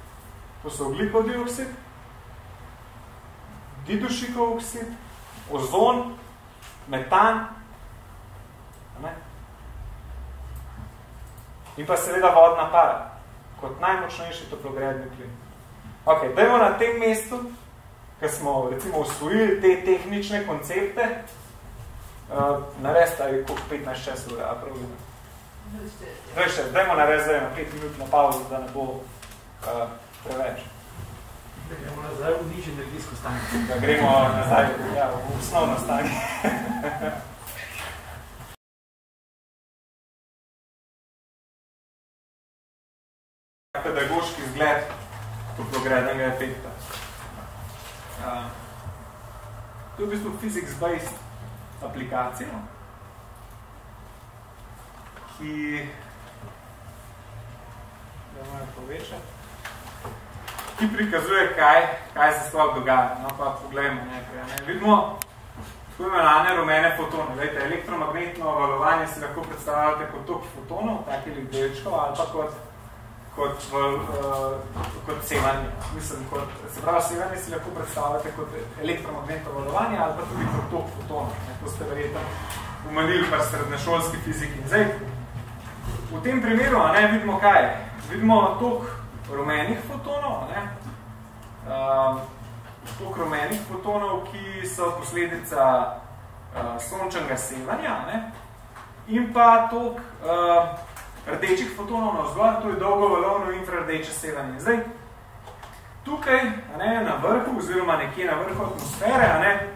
To so oglikov dioksid, didušikov oksid, ozon, metan, ne? in pa seveda vodna para, kot najmočnejši toplogredni plin. Ok, dajmo na tem mestu, ker smo recimo usvojili te tehnične koncepte, uh, narediti ali koliko 15 časov, a pravilno. Dajmo narediti na 5 minut na pauzo, da ne bo uh, preveč. Gremo nazaj v nižje energijsko stanje. Da gremo nazaj ja, v osnovno stanje. pedagoški zgled toplogrednega efekta. Uh, to je v bistvu physics-based aplikacija, ki da moram povečati, ki prikazuje, kaj, kaj se sploh dogaja. No, pa pogledajmo nekaj. Ne. Vidimo tako imenovane rumene fotone. Vejte, elektromagnetno valovanje si lahko predstavljate kot tok fotonov, takih delčkov, ali pa kot kot, v, uh, kot sevanje. Mislim, kot, se pravi, sevanje si lahko predstavljate kot elektromagnetno valovanje ali pa tudi kot tok fotonov. To ste verjetno umanili pa srednešolski fiziki. Zdaj, v tem primeru a ne, vidimo kaj? Vidimo tok rumenih fotonov, ne? Uh, tok rumenih fotonov, ki so posledica uh, sončnega sevanja, ne? in pa tok uh, rdečih fotonov na vzgor, to je dolgo valovno infrardeče sevanje. Zdaj, tukaj, a ne, na vrhu, oziroma nekje na vrhu atmosfere, a ne,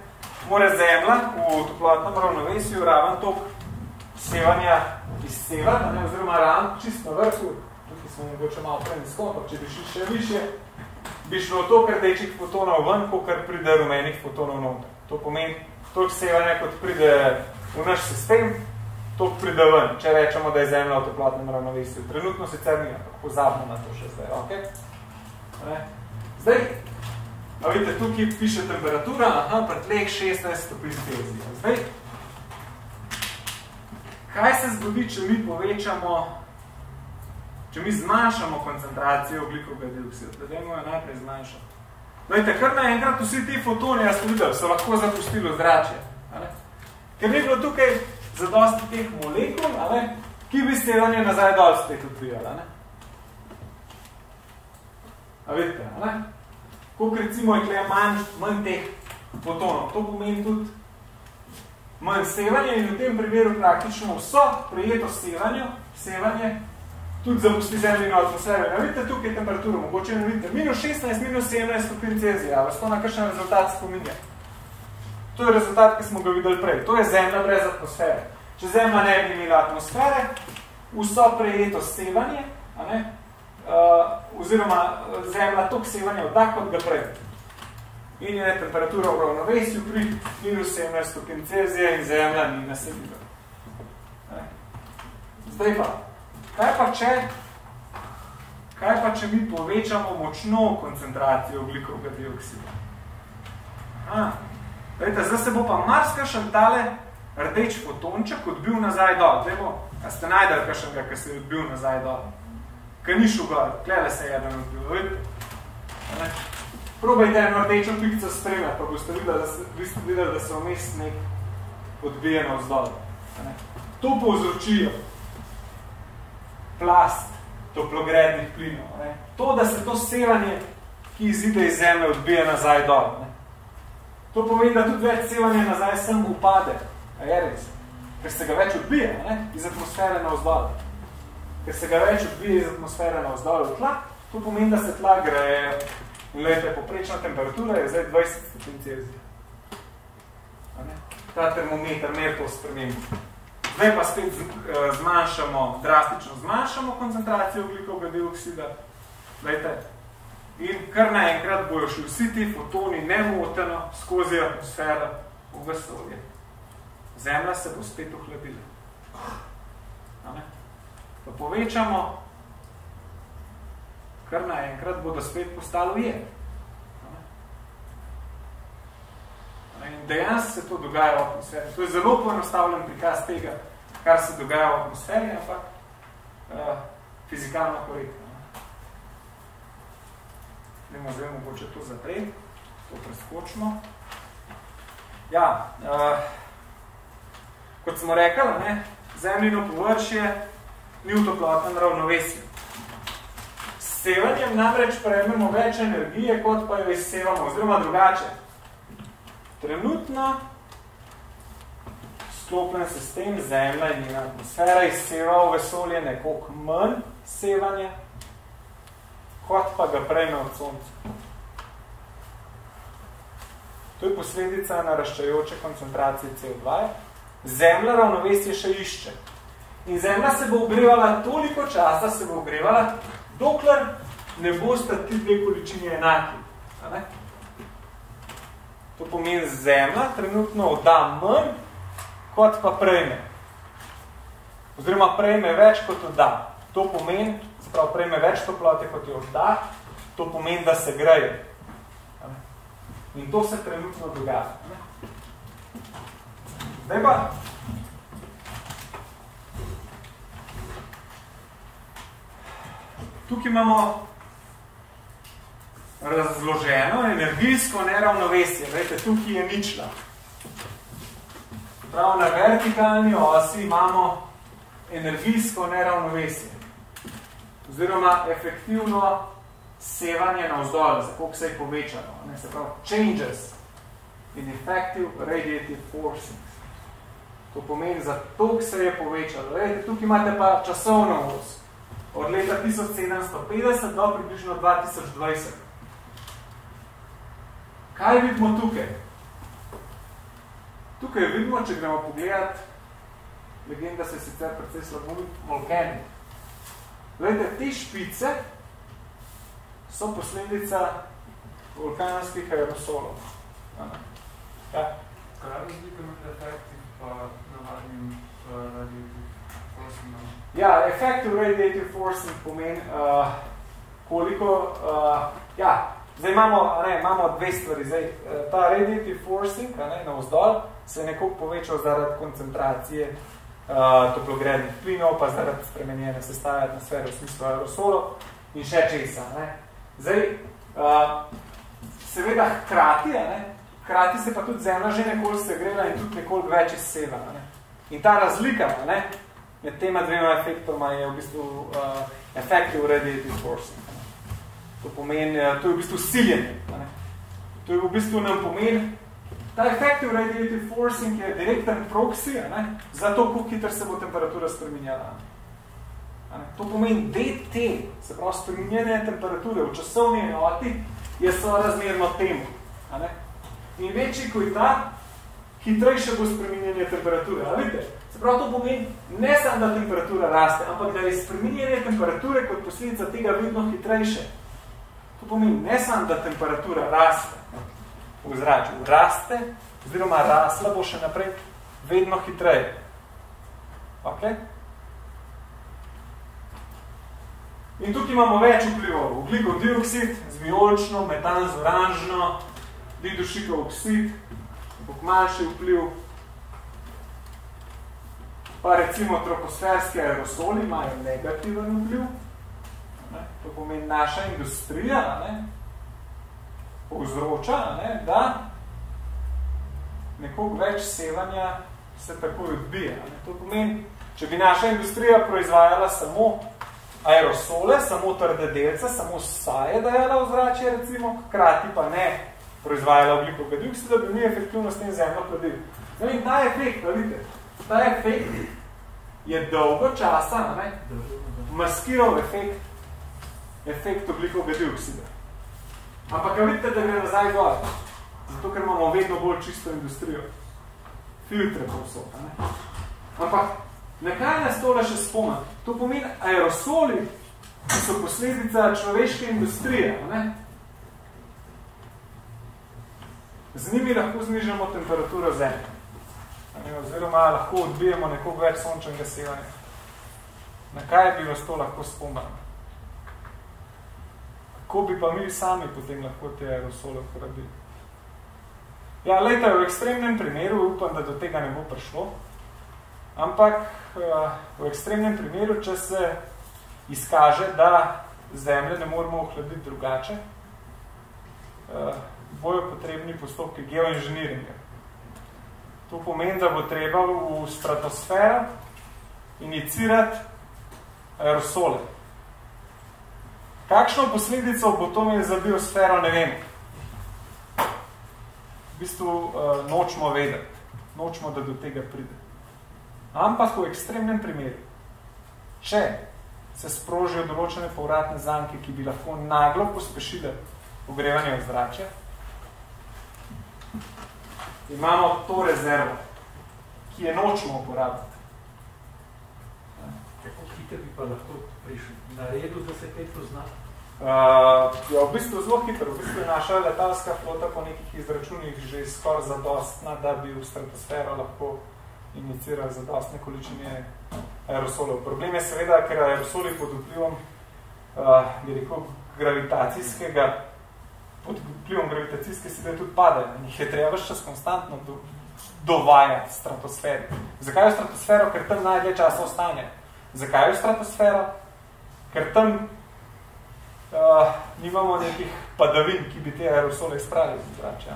mora Zemlja v toplotnem ravnovesju raven tok sevanja izsevati, oziroma ravn čist na vrhu, tukaj smo mogoče malo prej nizko, če bi šli še više, bi šlo tok rdečih fotonov ven, kar pride rumenih fotonov noter. To pomeni, tok sevanja, kot pride v naš sistem, to pride ven, če rečemo, da je Zemlja v toplotnem ravnovesju. Trenutno sicer ni, ampak pozabimo na to še zdaj. Okay? Ne? Zdaj, a vidite, tukaj piše temperatura, aha, pri tleh 16 stopinj Celzija. Zdaj, kaj se zgodi, če mi povečamo, če mi zmanjšamo koncentracijo oglikovega dioksida? Da dajmo jo najprej zmanjšati. Dajte, kar naenkrat vsi ti fotoni, jaz videl, so lahko zapustili v zračje. Ker ni bilo tukaj zadosti teh molekul, ali, ki bi sevanje nazaj dol spet odvijala. Ne? A vidite, ali? Koliko recimo je tukaj manj, manj teh fotonov. To pomeni tudi manj sevanja in v tem primeru praktično vso prijeto sevanje, sevanje tudi zapusti zemljino atmosfero. Ja, vidite tukaj temperaturo, mogoče ne vidite, minus 16, minus 17 stopin Celzija, vas to na kakšen rezultat spominja. To je rezultat, ki smo ga videli prej. To je Zemlja brez atmosfere. Če Zemlja ne bi imela atmosfere, vso prejeto sevanje, a ne, uh, oziroma Zemlja tok sevanja odda kot ga prej. In je temperatura v ravnovesju pri minus 17 stopin Celzija in Zemlja ni naseljiva. Zdaj pa, kaj pa če, kaj pa če mi povečamo močno koncentracijo oglikovega dioksida? Aha, Vete, zdaj se bo pa marskašen tale rdeč fotonček odbil nazaj dol. Dajmo, a ste najdali kakšnega, ki se je odbil nazaj dol? Kaj ni šel gor, klele se je eden odbil, vidite? Probajte eno rdečo pikico spremljati, pa boste videli, da se, videli, da se vmes nek odbije na vzdolj. To povzročijo plast toplogrednih plinov. Ne. To, da se to sevanje, ki izide iz zemlje, odbije nazaj dol. Ne. To pomeni, da tudi več sevanja nazaj sem upade. A je res? Ker se ga več odbije ne, iz atmosfere na vzdolj. Ker se ga več odbije iz atmosfere na vzdolj v tla, to pomeni, da se tla greje. In lejte, poprečna temperatura je zdaj 20 stopinj Celzija. Ta termometer mer to spremembo. Zdaj pa spet eh, zmanjšamo, drastično zmanjšamo koncentracijo oglikovega dioksida. Lejte, in kar naenkrat bojo šli vsi ti fotoni nemoteno skozi atmosfero v vesolje. Zemlja se bo spet ohladila. Pa povečamo, kar naenkrat bodo spet postalo je. In dejansko se to dogaja v atmosferi. To je zelo poenostavljen prikaz tega, kar se dogaja v atmosferi, ampak uh, fizikalno korektno. Nemo zdaj mogoče to zapreti, to preskočimo. Ja, uh, kot smo rekli, ne, zemljino površje ni v toplotnem ravnovesju. S sevanjem namreč prejmemo več energije, kot pa jo izsevamo, oziroma drugače. Trenutno sklopljen sistem Zemlja in njena atmosfera izseva v vesolje nekoliko manj sevanja, kot pa ga prejme od Sonca. To je posledica naraščajoče koncentracije CO2. Zemlja ravnovesje še išče. In Zemlja se bo ogrevala toliko časa, se bo ogrevala, dokler ne boste ti dve količini enaki. Ne? To pomeni, Zemlja trenutno odda manj, kot pa prejme. Oziroma prejme več, kot odda. To pomeni, sprav prejme več toplote, kot jo odda, to pomeni, da se greje. In to se trenutno dogaja. Zdaj pa, tukaj imamo razloženo energijsko neravnovesje. Vete, tukaj je ničla. Prav na vertikalni osi imamo energijsko neravnovesje. Oziroma efektivno sevanje na vzdolj, za koliko se je povečano. Ne, se pravi, changes in effective radiative forcing. To pomeni, za to se je povečalo. Vete, tukaj imate pa časovno os od leta 1750 do približno 2020. Kaj vidimo tukaj? Tukaj vidimo, če gremo pogledati, legenda se sicer precej slabo volkeni. Glede, te špice so posledica vulkanskih aerosolov. Ja. Kaj je razlika med efekti pa navadnim radiativ forcingom? Ja, effective radiative forcing pomeni, uh, koliko, uh, ja, zdaj imamo, ne, imamo dve stvari, zdaj, ta radiative forcing, ne, na vzdolj, se je nekoliko povečal zaradi koncentracije uh, toplogrednih plinov, pa zaradi spremenjene sestave atmosfere v smislu aerosolov in še česa. Ne. Zdaj, uh, seveda hkrati, ne, hkrati se pa tudi zemlja že nekoliko segrela in tudi nekoliko več izseva. Ne. In ta razlika, ne, med tema dvema efektoma je v bistvu uh, effective radiative forcing. To pomeni, to je v bistvu siljenje. Ne? To je v bistvu nam pomeni, ta effective radiative forcing je direkten proxy ne? za to, koliko hitro se bo temperatura spreminjala. Ne? To pomeni dt, se pravi spreminjanje temperature v časovni enoti, je sorazmerno temu. Ne? In večji, ko je ta, hitrejše bo spreminjanje temperature. A vidite? Se pravi, to pomeni ne samo, da temperatura raste, ampak da je spreminjanje temperature kot posledica tega vedno hitrejše. To pomeni ne samo, da temperatura raste v zraču, raste, oziroma rasla bo še naprej vedno hitreje. Ok? In tukaj imamo več vplivov. Ugljikov dioksid z vijolično, metan z oranžno, didušikov oksid, manjši vpliv, pa recimo troposferski aerosoli imajo negativen vpliv. Ne? To pomeni naša industrija ne? Povzroča, ne? da nekoliko več sevanja se takoj odbija. Ne? To pomeni, Če bi naša industrija proizvajala samo aerosole, samo trde delce, samo saje dajala v zračje, recimo, hkrati pa ne proizvajala oglikovega dioksida, bi mi efektivno s tem zemljo hladili. No in ta efekt, vidite, ta efekt je dolgo časa ne, maskiral efekt, efekt oglikovega dioksida. Ampak vidite, da gre nazaj gor, zato ker imamo vedno bolj čisto industrijo. Filtre povsod. Ampak Na kaj nas tole še spomni? To pomeni aerosoli, ki so posledica človeške industrije. Ne? Z njimi lahko znižamo temperaturo zemlje. Oziroma lahko odbijemo nekoga več sončnega sevanja. Na kaj bi vas to lahko spomnili? Kako bi pa mi sami potem lahko te aerosole uporabili? Ja, lejte, v ekstremnem primeru upam, da do tega ne bo prišlo, ampak eh, v ekstremnem primeru, če se izkaže, da zemlje ne moramo ohladiti drugače, eh, bojo potrebni postopki geoinženiringa. To pomeni, da bo treba v stratosfero inicirati aerosole. Kakšno posledico bo to imel za biosfero, ne vem. V bistvu uh, nočemo vedeti, nočemo, da do tega pride. Ampak v ekstremnem primeru, če se sprožijo določene povratne zanke, ki bi lahko naglo pospešile ogrevanje v zrače, imamo to rezervo, ki je nočemo uporabiti. Kako hitro bi pa lahko prišli na redu, da se kaj pozna? Uh, ja, v bistvu zelo hitro. V bistvu je naša letalska flota po nekih izračunih že skoraj zadostna, da bi v stratosfero lahko inicira zadostne količine aerosolov. Problem je seveda, ker aerosoli pod vplivom uh, rekel, gravitacijskega, pod vplivom gravitacijske sile tudi padejo. Njih je treba čas konstantno do, dovajati stratosferi. Zakaj v stratosfero? Ker tam najdlje časa ostane. Zakaj v stratosfero? Ker tam uh, nimamo nekih padavin, ki bi te aerosole spravili z zrača.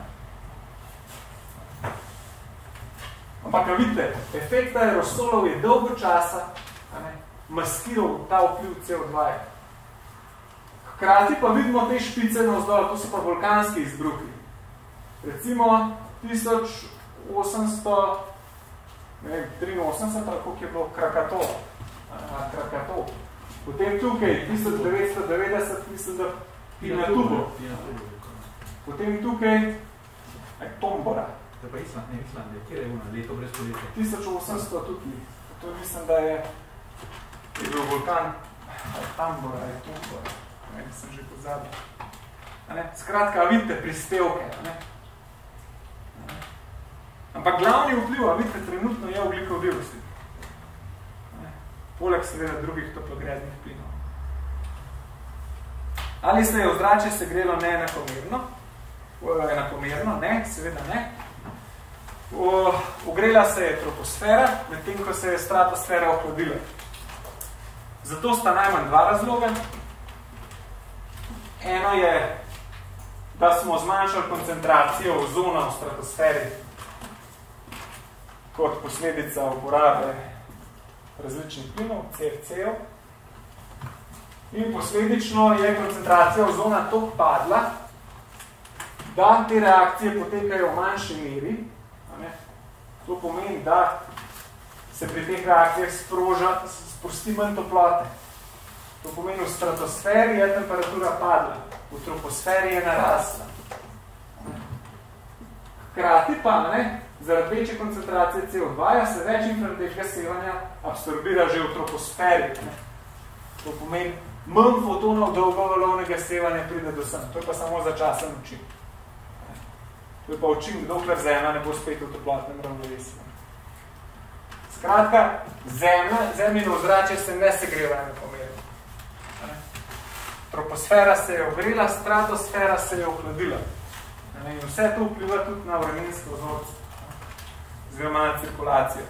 Ampak, vidite, efekt aerosolov je dolgo časa ne, maskiral ta vpliv CO2. Hkrati pa vidimo te špice na vzdolj, to so pa vulkanski izbruhi. Recimo 1883, koliko je bilo Krakatov. Krakatov. Potem tukaj, 1990, mislim, da Pinatubo. Potem tukaj, Tombora. To je pa Island, ne Island, kje je ono, leto brez poletja? 1800 tukaj. To mislim, da je, je bil vulkan Tambora, je Tumbora. Ne, sem že pozabil. Ne? Skratka, vidite prispevke. Ne? Ampak glavni vpliv, vidite, trenutno je oglikov dioksid. Poleg seveda drugih toplogrednih plinov. Ali se je v zrače segrelo neenakomerno? Enakomerno? Ne, seveda ne. Ogrela se je troposfera, medtem ko se je stratosfera ohladila. Zato sta najmanj dva razloga. Eno je, da smo zmanjšali koncentracijo ozona v stratosferi kot posledica uporabe različnih plinov, CFC-ov. In posledično je koncentracija ozona tako padla, da te reakcije potekajo v manjši meri, To pomeni, da se pri teh reakcijah sproža, sprosti manj toplote. To pomeni, v stratosferi je temperatura padla, v troposferi je narasla. Hkrati pa, ne, zaradi večje koncentracije CO2 -ja se več infrardežga sevanja absorbira že v troposferi. Ne. To pomeni, manj fotonov dolgovalovnega sevanja pride do sem. To je pa samo začasen učin. To je pa učim, dokler zemlja ne bo spet v toplotnem ravnovesju. Skratka, zemlja, zemljino ozračje se ne segreva na pomeru. Troposfera se je ogrela, stratosfera se je ohladila. In vse to vpliva tudi na vremenske vzorce, oziroma na cirkulacijo.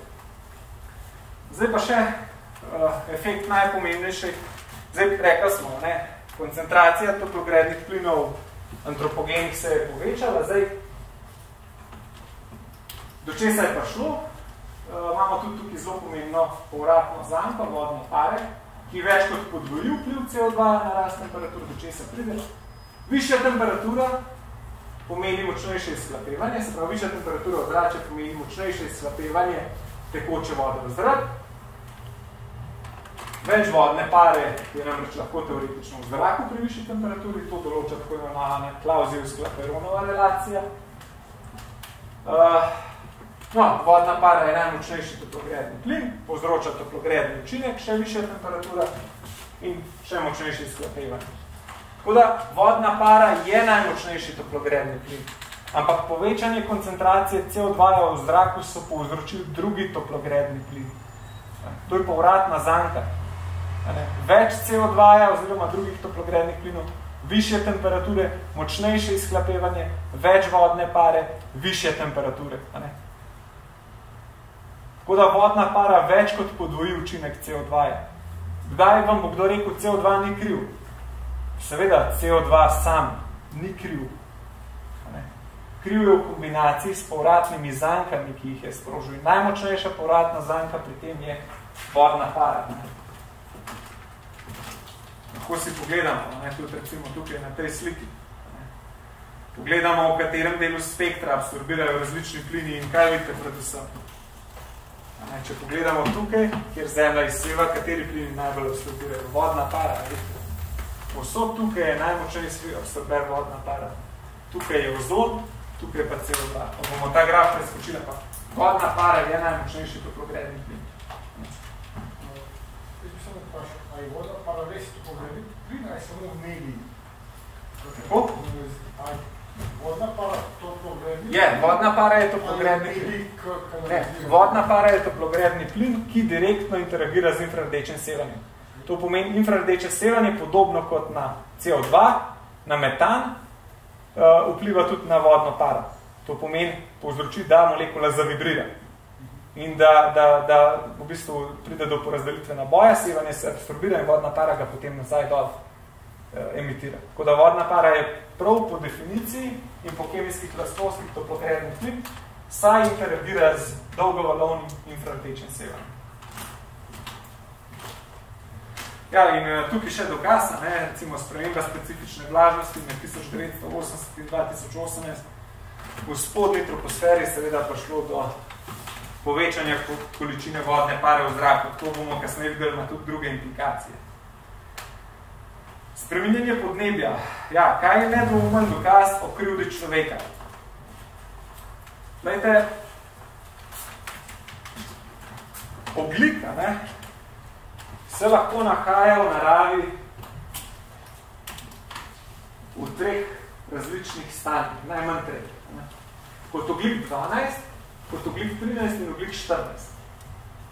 Zdaj pa še uh, efekt najpomembnejši. Zdaj rekli smo, ne, koncentracija toplogrednih plinov antropogenih se je povečala, zdaj Do česa je prišlo? uh, imamo tudi tukaj zelo pomembno povratno zanko, vodne pare, ki več kot podvoji vpliv CO2 na rast temperatur, do česa pride. Višja temperatura pomeni močnejše izhlapevanje, se pravi, višja temperatura ozračja pomeni močnejše izhlapevanje tekoče vode v zrak. Več vodne pare je namreč lahko teoretično v zraku pri višji temperaturi, to določa tako imenovana Clausius-Clapeyronova relacija. Uh, no, vodna para je najmočnejši toplogredni plin, povzroča toplogredni učinek, še višja temperatura in še močnejši izklapevanje. Tako da vodna para je najmočnejši toplogredni plin, ampak povečanje koncentracije CO2 v zraku so povzročili drugi toplogredni plin. To je povratna zanka. Več CO2 oziroma drugih toplogrednih plinov, više temperature, močnejše izklapevanje, več vodne pare, više temperature. Tako da vodna para več kot podvoji učinek CO2. -ja. Kdaj vam bo kdo rekel, CO2 ni kriv? Seveda, CO2 sam ni kriv. Ne? Kriv je v kombinaciji s povratnimi zankami, ki jih je sprožil. Najmočnejša povratna zanka pri tem je vodna para. Lahko si pogledamo, ne, tudi recimo tukaj na tej sliki. Ne. Pogledamo, v katerem delu spektra absorbirajo različni plini in kaj vidite predvsem. Ne, če pogledamo tukaj, kjer zemlja izseva, kateri plini najbolj absorbirajo? Vodna para. Vidite. Posod tukaj je najmočnejši absorber vodna para. Tukaj je ozon, tukaj pa CO2. Pa bomo ta graf preskočili, pa vodna para je najmočnejši toplogredni plin. je voda pa res pogledati, plina je samo v mediji. Kako? Vodna para to pogledni? Je, vodna para je toplogredni plin. Ne, vodna para je toplogredni plin, ki direktno interagira z infrardečem sevanjem. To pomeni infraredeče sevanje podobno kot na CO2, na metan, uh, vpliva tudi na vodno paro. To pomeni povzroči, da molekula zavibrira in da, da, da v bistvu pride do porazdelitve naboja, sevanje se absorbira in vodna para ga potem nazaj dol eh, emitira. Tako da vodna para je prav po definiciji in po kemijskih lastnostih toplogrednih plin, saj interagira z dolgovalovnim infrartečnim sevanjem. Ja, in uh, tukaj še dokaz, ne, recimo sprememba specifične vlažnosti med 1980 in 2018 v spodnji troposferi seveda prišlo do povečanja količine vodne pare v zraku. To bomo kasneje videli, ima tudi druge implikacije. Spremenjenje podnebja. Ja, kaj je nedvoumen dokaz o krivdi človeka? Glejte, oglika ne, se lahko nahaja v naravi v treh različnih stanjih, najmanj treh. Kot oglik 12, kot oglik 13 in oglik 14.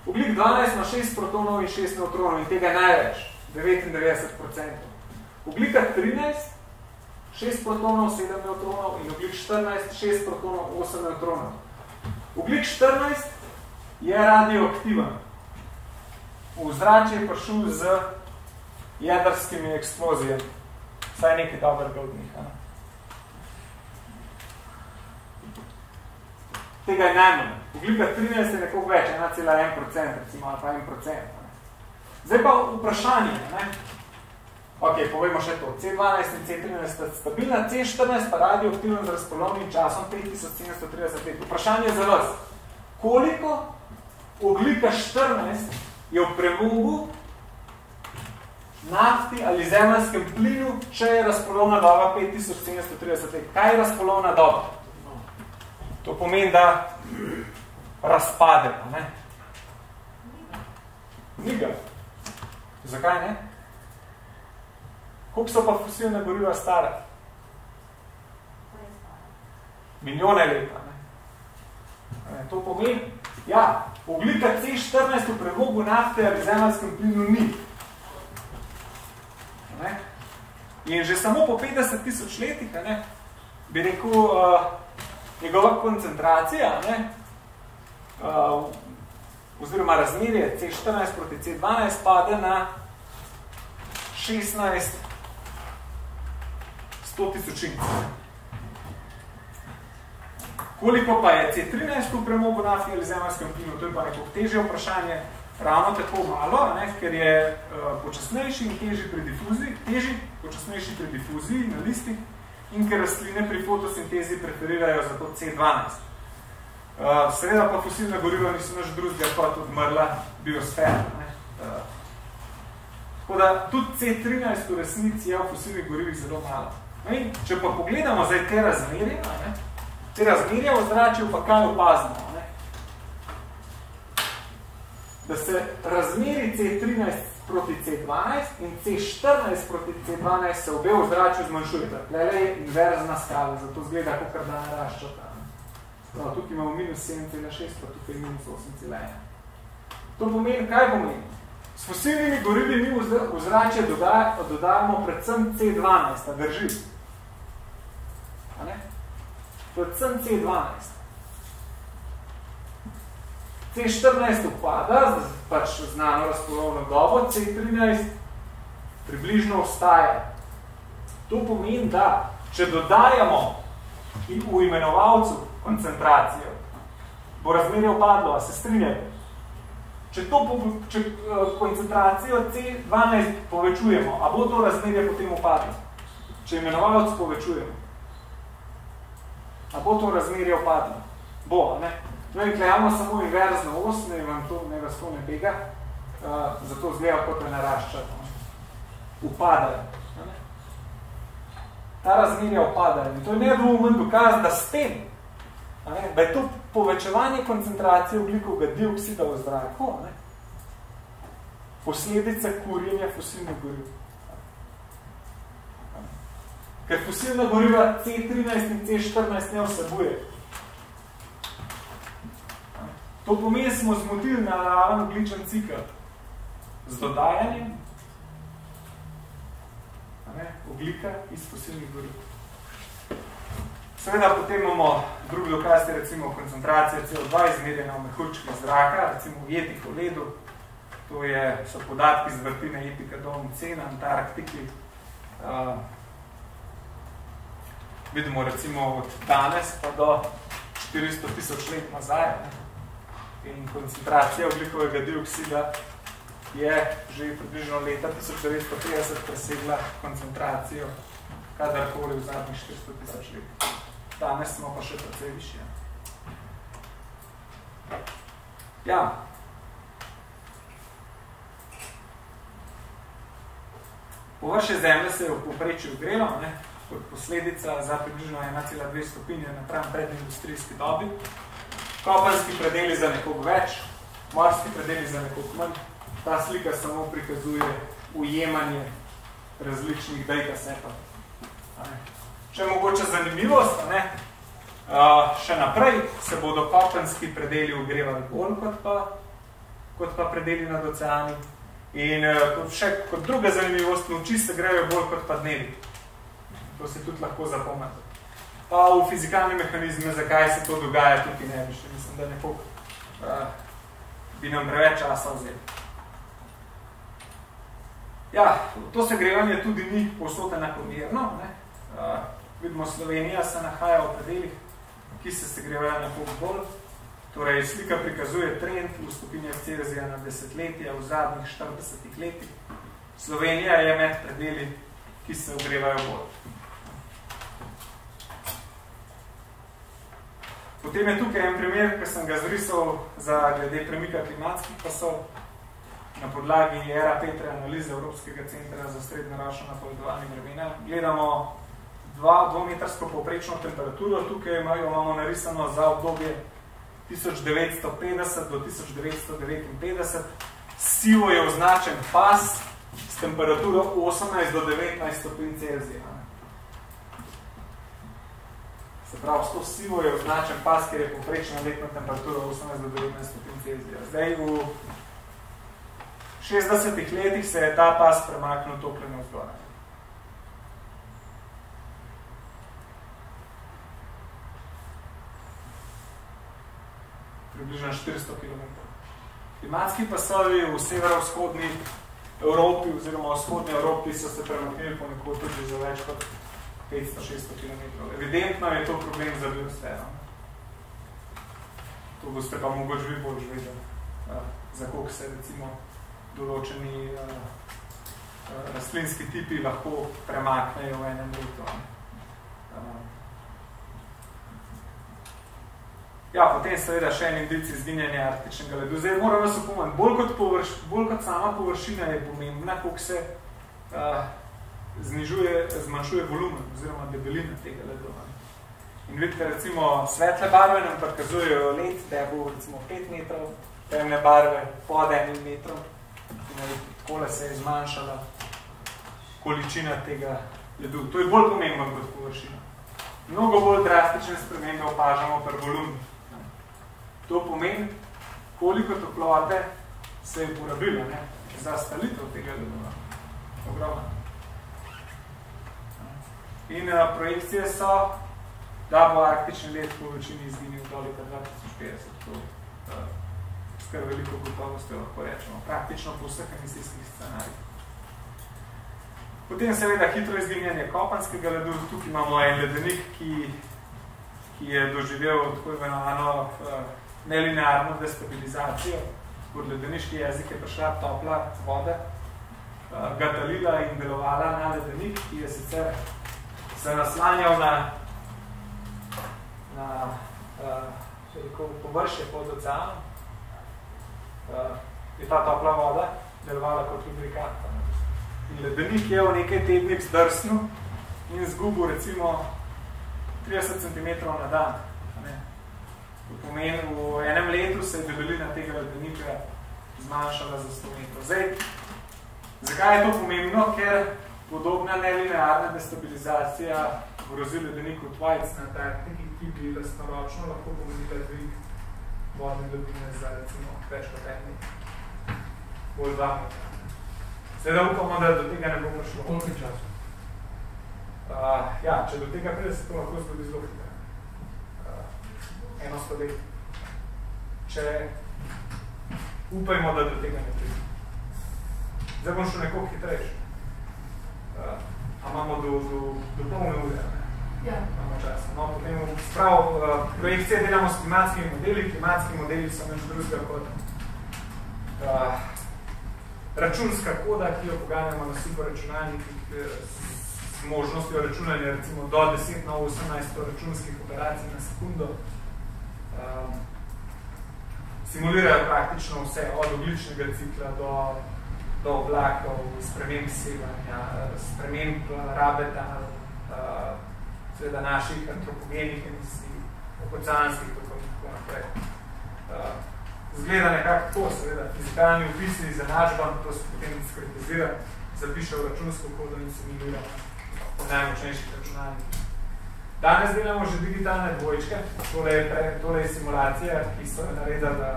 Oglik 12 ima 6 protonov in 6 neutronov in tega je največ, 99%. Oglika 13, 6 protonov, 7 neutronov in oglik 14, 6 protonov, 8 neutronov. Oglik 14 je radioaktiven. V zrače je prišel z jedrskimi eksplozijami. Saj nekaj dobrega od njih. Ne? tega je najmanj. Ugljika 13 je nekoliko več, 1,1%, recimo, ali pa 1%. Zdaj pa vprašanje, ne? Ok, povemo še to. C12 in C13 sta stabilna, C14 pa radioaktivno z razpolovnim časom 5730 let. Vprašanje za vas. Koliko oglika 14 je v premogu nafti ali zemljskem plinu, če je razpolovna doba 5730 let? Kaj je razpolovna doba? To pomeni, da razpade. Ne? Niga. Zakaj ne? Koliko so pa fosilne goriva stare? Milijone leta. Ne, to pomeni, ja, oglika C14 v premogu nafte ali zemljskem plinu ni. Ne? In že samo po 50 tisoč letih ne, bi rekel, uh, njegova koncentracija, ne, uh, oziroma razmerje C14 proti C12 pade na 16 100 tisočin. Koliko pa je C13 v premogu nafti ali zemljskem plinu, to je pa neko težje vprašanje, ravno tako malo, ne, ker je uh, počasnejši in težji pri difuziji, težji, počasnejši pri difuziji na listi in ker rastline pri fotosintezi preferirajo za to C12. Uh, Sreda pa fosilna goriva niso naš drugega kot odmrla biosfera. Ne. Uh, tako da tudi C13 v resnici je v fosilnih gorivih zelo malo. No in, če pa pogledamo zdaj te razmerje, ne, te razmerje v zračju pa kaj opazimo? Ne? Da se razmeri C13 proti C12 in C14 proti C12 se obe v zračju zmanjšujeta. Tlele je inverzna skala, zato zgleda, kot da naraščata. Prav, tukaj imamo minus 7,6, pa tukaj minus 8,1. To pomeni, kaj pomeni? S fosilnimi gorivi mi v zračje dodajamo predvsem C12, a drži. A ne? Predvsem C12. C14 upada, pač znano razpolovno dobo, C13 približno ostaja. To pomeni, da če dodajamo v imenovalcu koncentracijo, bo razmerje upadlo, a se strinjate? Če, to, če eh, koncentracijo C12 povečujemo, a bo to razmerje potem upadlo? Če imenovalec povečujemo. A bo to razmerje opadlo? Bo, ne? No in klejamo samo inverzno os, ne vam to, ne vas to ne bega, uh, zato zgleda kot ne narašča. Upadajo. Ne? Ta razmerja upadajo. In to je nedvoumen dokaz, da s tem, ne, da je to povečevanje koncentracije oglikovega dioksida v zraku, posledica kurjenja fosilnih goriv ker fosilna goriva C13 in C14 ne vsebuje. To pomeni, smo zmotili na naraven ogličen cikl z dodajanjem ne, oglika iz fosilnih goriv. Seveda potem imamo drugi dokaz, recimo koncentracija CO2 izmerjena v mehurčkih zraka, recimo v jetih v ledu. To je, so podatki z vrtine Epika Dom C na Antarktiki. Uh, vidimo recimo od danes pa do 400 tisoč let nazaj. In koncentracija oglikovega dioksida je že približno leta 1950 presegla koncentracijo kadarkoli v zadnjih 400 tisoč let. Danes smo pa še precej višje. Ja. Površje zemlje se je v poprečju grelo, ne? Kot posledica za približno 1,2 stopinje napram predindustrijski dobi. Kopenski predeli za nekoliko več, morski predeli za nekoliko manj. Ta slika samo prikazuje ujemanje različnih data setov. Če je mogoče zanimivost, ne, še naprej se bodo kopenski predeli ugrevali bolj kot pa, kot pa predeli nad oceani. In kot še kot druga zanimivost, noči se grejo bolj kot pa dnevi. To se tudi lahko zapomnite. Pa v fizikalne mehanizme, zakaj se to dogaja, tudi ne bi še. Mislim, da nekako uh, bi nam preveč časa vzeli. Ja, to segrevanje tudi ni povsod enakomerno. Ne? Uh, vidimo, Slovenija se nahaja v predeljih, ki se segrevajo nekako bolj. Torej, slika prikazuje trend v stopinjah Celzija na desetletja v zadnjih 40 letih. Slovenija je med predeli, ki se ogrevajo bolj. Potem je tukaj en primer, ki sem ga zrisal za glede premika klimatskih pasov na podlagi ERA Petre analize Evropskega centra za srednjeročno napovedovanje vremena. Gledamo dva, dvometrsko povprečno temperaturo, tukaj imamo narisano za obdobje 1950 do 1959. Sivo je označen pas s temperaturo 18 do 19 stopinj Celzija. Se pravi, s to sivo je označen pas, ker je poprečna letna temperatura 18 do 19 stopinj Celzija. Zdaj, v 60 letih se je ta pas premaknil topljenje vzgora. Približno 400 km. Klimatski pasovi v severovzhodni Evropi oziroma vzhodni Evropi so se premaknili ponekod tudi za več kot 500-600 km. Evidentno je to problem za biosfero. To boste pa mogoče vi bolj vedeli, uh, za koliko se recimo določeni uh, uh, rastlinski tipi lahko premaknejo v enem letu. Uh, Ja, potem seveda še en indici izginjanja arktičnega ledu. Zdaj moram vas upomati, bolj bolj kot sama površina je pomembna, koliko se uh, znižuje, zmanjšuje volumen oziroma debelina tega ledu. In vidite, recimo, svetle barve nam prikazujejo led, da je bo recimo 5 metrov, temne barve pod enim metrom. In takole se je zmanjšala količina tega ledu. To je bolj pomembno kot površina. Mnogo bolj drastične spremembe opažamo pri volumnih. To pomeni, koliko toplote se je porabilo ne, za stalitev tega ledova. Ogromno. In uh, projekcije so, da bo arktični led po večini izginil do leta 2050. To uh, skar veliko gotovosti lahko rečemo. Praktično po vseh emisijskih scenarijih. Potem seveda hitro izginjanje kopanskega ledu. Tukaj imamo en ledenik, ki, ki je doživel tako imenovano uh, nelinearno destabilizacijo. Pod ledeniški jezik je prišla topla voda, uh, ga talila in delovala na ledenik, ki je sicer se naslanjal na, na uh, površje pod oceanom. Uh, je ta topla voda delovala kot lubrikant. In ledenik je v nekaj tednih zdrsnil in zgubil recimo 30 cm na dan. To pomeni, v enem letu se je debelina tega ledenika zmanjšala za 100 metrov. Zdaj, zakaj je to pomembno? Ker podobna nelinearna destabilizacija grozi ledeniku Tvajc na Antarktiki, ki bi lastnoročno lahko pomenila dvig vodne ledine za recimo več kot en meter. Bolj dva metra. Seveda upamo, da do tega ne bo prišlo. Koliko časa? Uh, ja, če do tega pride, se to lahko zgodi zelo hitro eno stoletje. Če upajmo, da do tega ne pride. Zdaj bom šel nekoliko hitrejši. Uh, imamo do, do, do polne ure? Ja. Imamo čas. No, potem sprav, uh, projekcije delamo s klimatskimi modeli. Klimatski modeli so neč drugega kot uh, računska koda, ki jo poganjamo na superračunalnikih z možnostjo računanja recimo do 10 na 18 računskih operacij na sekundo um, simulirajo praktično vse, od ogličnega cikla do, do oblakov, sprememb sevanja, sprememb rabeta, uh, seveda naših antropogenih emisij, okocanskih, tako in tako naprej. Uh, zgleda nekako to, seveda, fizikalni opisi z enačbam, to se potem diskretizira, zapiše v računsko kodo in simulira po najmočnejših računalnikih. Danes delamo že digitalne dvojčke, tole je, pre, tole je simulacija, ki so naredila na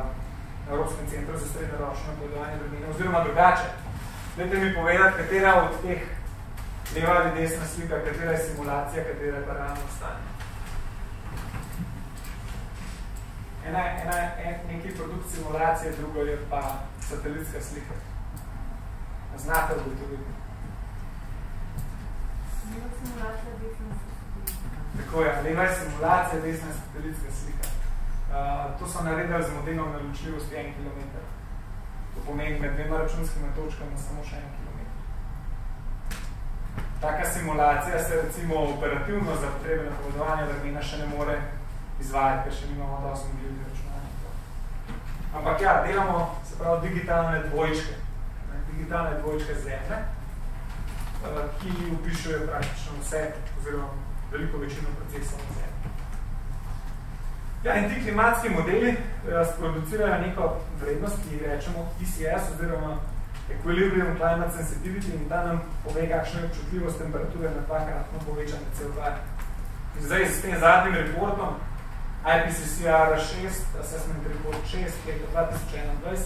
Evropskem centru za srednjeročno obvladovanje vremena, oziroma drugače. Dajte mi povedati, katera od teh leva ali desna slika, katera je simulacija, katera je pa realno stanje. Ena, ena, en, neki produkt simulacije, drugo je pa satelitska slika. Znate ugotoviti? Simulacija desna slika. Tako je, leva je simulacija, desna je satelitska slika. Uh, to so naredili z modelom naločljivosti 1 km. To pomeni med dvema računskima točkama samo še 1 km. Taka simulacija se recimo operativno za potrebe napovedovanja vremena še ne more izvajati, ker še nimamo dosti mobilnih računalnikov. Ampak ja, delamo se pravi digitalne dvojčke. Digitalne dvojčke zemlje, ki upišajo praktično vse, oziroma veliko večino procesov na zemlji. Ja, in ti klimatski modeli uh, sproducirajo neko vrednost, ki rečemo ECS, oziroma Equilibrium Climate Sensitivity, in ta nam pove, kakšna je občutljivost temperature na dvakratno povečanje CO2. In zdaj s tem zadnjim reportom, IPCCR 6, Assessment Report 6, leta 2021,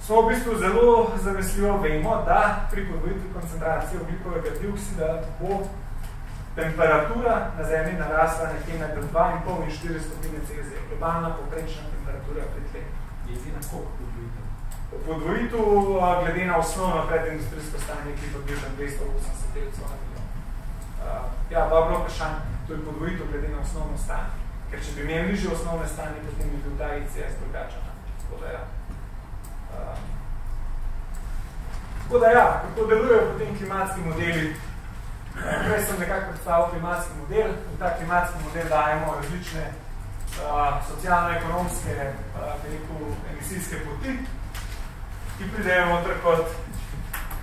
smo v bistvu zelo zanesljivo vemo, da pri podvojitvi koncentracije oglikovega dioksida bo temperatura na Zemlji narasla nekje med 2,5 in 4 stopine Celzija. Globalna povprečna temperatura pri tleh. Jezi na koliko podvojitev? Podvojitev glede na osnovno predindustrijsko stanje, ki je približno 280 delcev na milijon. Uh, ja, dobro vprašanje. To je podvojitev glede na osnovno stanje. Ker če bi imeli nižje osnovne stanje, potem bi bil ta ICS drugačen. Tako da ja. Um, tako da ja, kako delujejo potem klimatski modeli. Prej sem nekako predstavil klimatski model. V ta klimatski model dajemo različne uh, socialno-ekonomske uh, emisijske poti, ki pridejo noter kot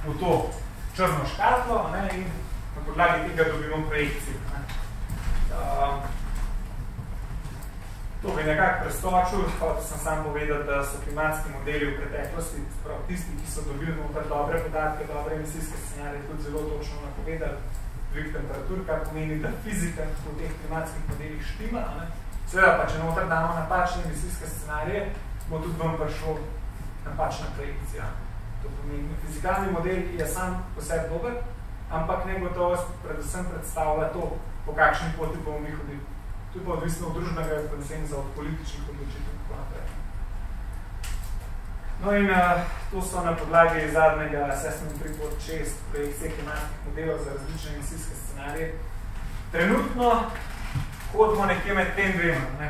v to črno škatlo ne, in na podlagi tega dobimo projekcijo. Uh, To bi nekako prestočil, hotel sem sam povedati, da so klimatski modeli v preteklosti, prav tisti, ki so dobili dobre podatke, dobre emisijske scenarije, tudi zelo točno napovedali dvig temperatur, kar pomeni, da fizika v teh klimatskih modelih štima. Ne? Seveda pa, če noter damo napačne emisijske scenarije, bo tudi vam prišlo napačna projekcija. To pomeni, fizikalni model je sam poseb dober, ampak negotovost predvsem predstavlja to, po kakšni poti bomo mi hodili. To je pa odvisno od družbenega konsenza, od političnih odločitev in tako naprej. No in uh, to so na podlagi zadnjega Assessment Report 6 projekcije klimatskih modelov za različne emisijske scenarije. Trenutno hodimo nekje med tem dvema. Ne?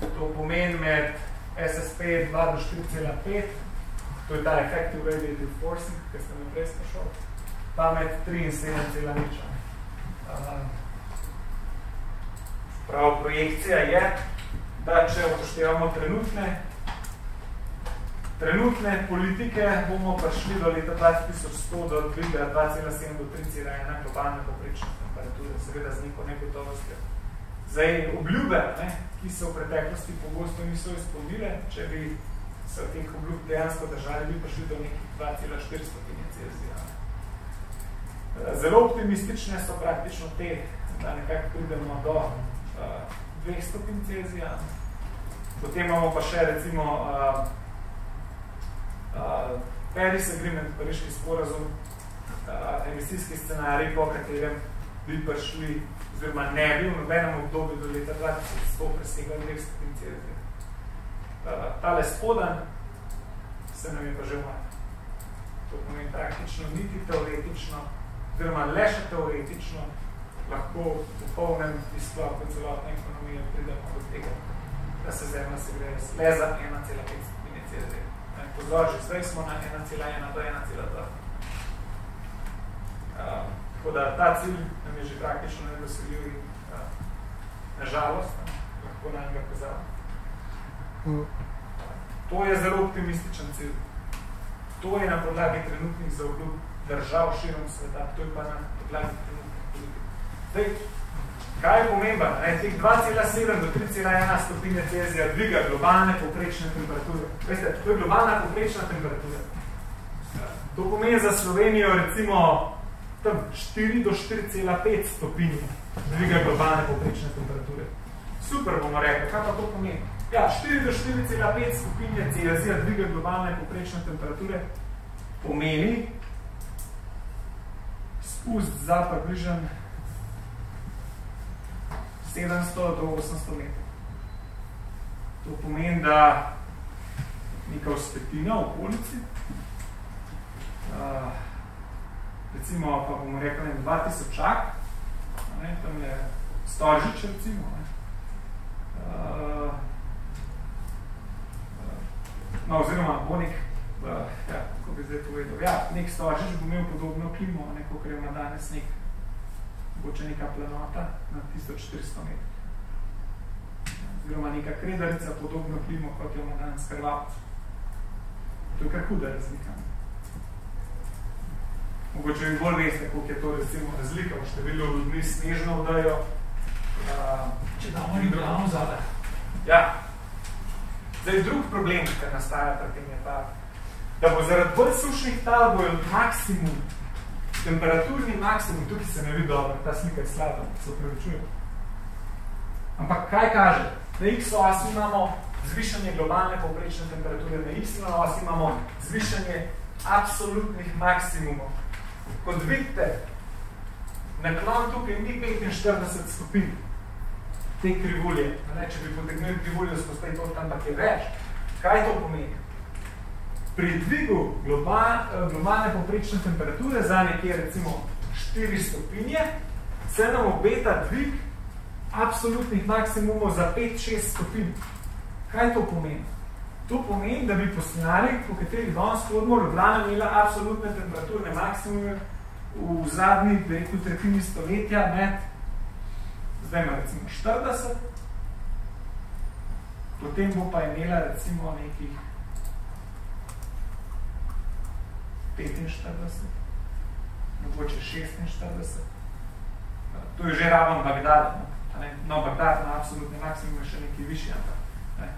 To pomeni med SSP 2 do 4,5, to je ta effective radiative forcing, ki ste me prej sprašal, pa med 3 in 7,5. Uh, Prav, projekcija je, da če upoštevamo trenutne, trenutne politike, bomo prišli do leta 2100 do dviga 2,7 do 3,1 globalne poprečne temperature, seveda z neko negotovostjo. Zdaj, obljube, ne, ki se v preteklosti pogosto niso izpolnile, če bi se teh obljub dejansko držali, bi prišli do nekih 2,4 stopinje Celzija. Zelo optimistične so praktično te, da nekako pridemo do dveh stopin Celzija. Potem imamo pa še recimo uh, uh, Paris Agreement, pariški sporazum, uh, emisijski scenarij, po katerem bi prišli, oziroma ne bi v nobenem obdobju do leta 2100 presegali dveh stopin Celzija. Uh, tale spodan se nam je pa že umat. To pomeni praktično niti teoretično, oziroma le še teoretično, lahko v polnem izklopu celotne ekonomije pridemo do tega, da se zemlja se gre le za 1,5 Pozor, že zdaj smo na 1,1 do 1,2. Uh, tako da ta cilj nam je že praktično nedosegljiv in uh, nažalost, lahko nam ga pozal. Mm. To je zelo optimističen cilj. To je na podlagi trenutnih zaobljub držav širom sveta, to je pa na podlagi trenutnih politik. Zdaj, kaj je pomemben? Teh 2,7 do 3,1 stopinje Celzija dviga globalne povprečne temperature. Veste, to je globalna povprečna temperatura. To pomeni za Slovenijo recimo tam 4 do 4,5 stopinje dviga globalne povprečne temperature. Super bomo rekli, kaj pa to pomeni? Ja, 4 do 4,5 stopinje Celzija dviga globalne povprečne temperature pomeni spust za približen 700 do 800 metrov. To pomeni, da neka vzpetina v okolici, uh, recimo pa bomo rekli 2000 čak, ne, tam je storžič recimo, ne, uh, no, oziroma bo nek, uh, ja, kako bi zdaj povedal, ja, nek storžič bo imel podobno klimo, neko, kar ima danes nek mogoče neka planota na 1400 metrov. Oziroma neka kredarica, podobno klimo, kot jo ima danes Hrvat. To je kar huda razlika. Mogoče vi bolj veste, koliko je to recimo razlika v številu ljudmi snežno vdajo. Če damo in glavno zade. Ja. Zdaj, drug problem, ki nastaja pri tem je ta, da bo zaradi bolj sušnih tal bojo maksimum temperaturni maksimum, tukaj se ne vidi dobro, ta slika je slaba, se upravičujem. Ampak kaj kaže? Na x osi imamo zvišanje globalne povprečne temperature, na y osi imamo zvišanje absolutnih maksimumov. Kot vidite, naklon tukaj ni 45 stopinj te krivulje. Ne, če bi potegnili krivulje skozi tej tot, ampak je več. Kaj to pomeni? Pri dvigu globalne poprečne temperature za nekje recimo 4 stopinje, se nam obeta dvig absolutnih maksimumov za 5-6 stopinj. Kaj to pomeni? To pomeni, da bi poslali, po kateri danes hodimo, Ljubljana imela absolutne temperaturne maksimume v zadnji, da rekel, tretjini stoletja med, zdaj ima recimo 40, potem bo pa imela recimo nekih 45, mogoče 46. To je že raven Bagdad. No, no Bagdad na absolutni maksimum je še nekaj višji, ampak ne.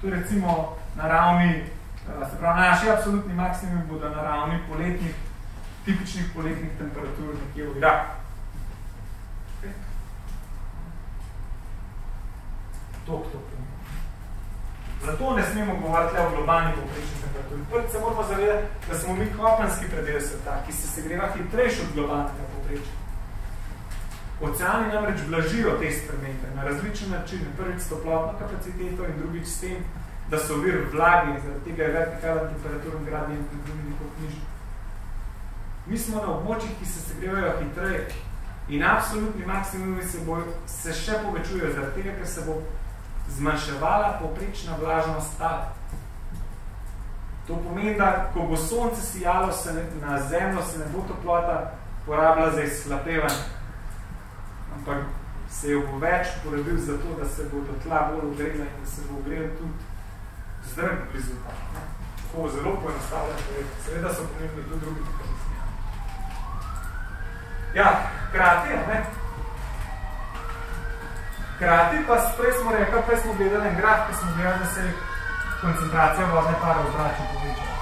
To je recimo na ravni, eh, se pravi, naši absolutni maksimum bodo na ravni poletnih, tipičnih poletnih temperatur nekje v Iraku. Okay. Tok, tok, tok. Zato ne smemo govoriti o globalni povprečni temperaturi. Prvi se moramo zavedati, da smo mi kopenski predel sveta, ki se segreva hitrejši od globalnega povprečja. Oceani namreč blažijo te spremembe na različne načine. Prvič s toplotno kapaciteto in drugič s tem, da so vir vlagi, zaradi tega je vertikalen temperaturni gradient med drugim nekako nižji. Mi smo na območjih, ki se segrevajo hitreje in absolutni maksimumi se, bo, se še povečujejo zaradi tega, ker se bo zmanjševala poprečna vlažnost tal. To pomeni, da ko bo sonce sijalo se ne, na zemljo, se ne bo toplota porabila za izhlapevanje. Ampak se jo bo več porabil za to, da se bo do tla bolj ogrela in da se bo ogrela tudi zdrg blizu. Tako zelo poenostavljeno, seveda so pomembni tudi drugi mehanizmi. Ja, krati, ne? Krati pa prej smo rekli, prej smo gledali en graf, ki smo gledali, da se je koncentracija vodne pare v zračju povečala.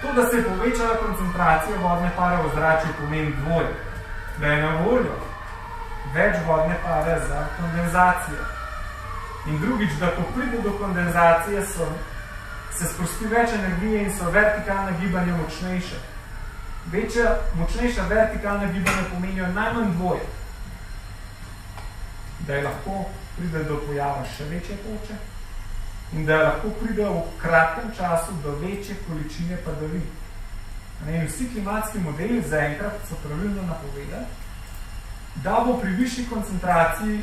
To, da se je povečala koncentracija vodne pare v zračju, pomeni dvoje. Da je na voljo več vodne pare za kondenzacijo. In drugič, da ko pride do kondenzacije, so, se sprosti več energije in so vertikalne gibanje močnejše. Večja, močnejša vertikalna gibanja pomenijo najmanj dvoje da je lahko pride do pojava še večje toče in da je lahko pride v kratkem času do večje količine padavin. In vsi klimatski modeli zaenkrat so pravilno napovedali, da bo pri višji koncentraciji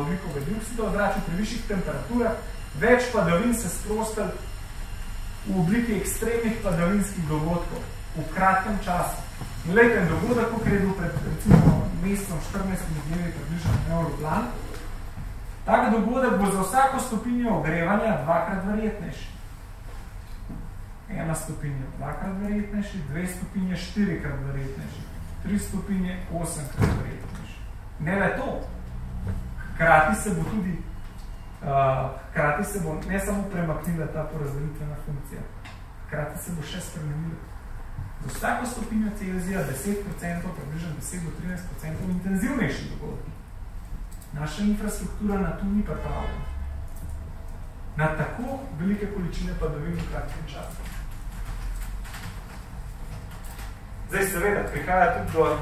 ugljikove dioksida v zraku, pri višjih temperaturah, več padavin se sprostel v obliki ekstremnih padavinskih dogodkov v kratkem času. In lejte, dogodek, ko je bil pred recimo mesecem 14 dnevi približno Europlan, tak dogodek bo za vsako stopinjo ogrevanja dvakrat verjetnejši. Ena stopinja dvakrat verjetnejši, dve stopinje štirikrat verjetnejši, tri stopinje osemkrat verjetnejši. Ne le to, hkrati se bo tudi, uh, hkrati se bo ne samo premaknila ta porazdelitvena funkcija, hkrati se bo še spremenila. Vsako stopinjo Celzija 10%, približno 10 do 13% intenzivnejši dogodki. Naša infrastruktura na tu ni pripravljena. Na tako velike količine padavin v kratkem času. Zdaj seveda, prihaja tudi do uh,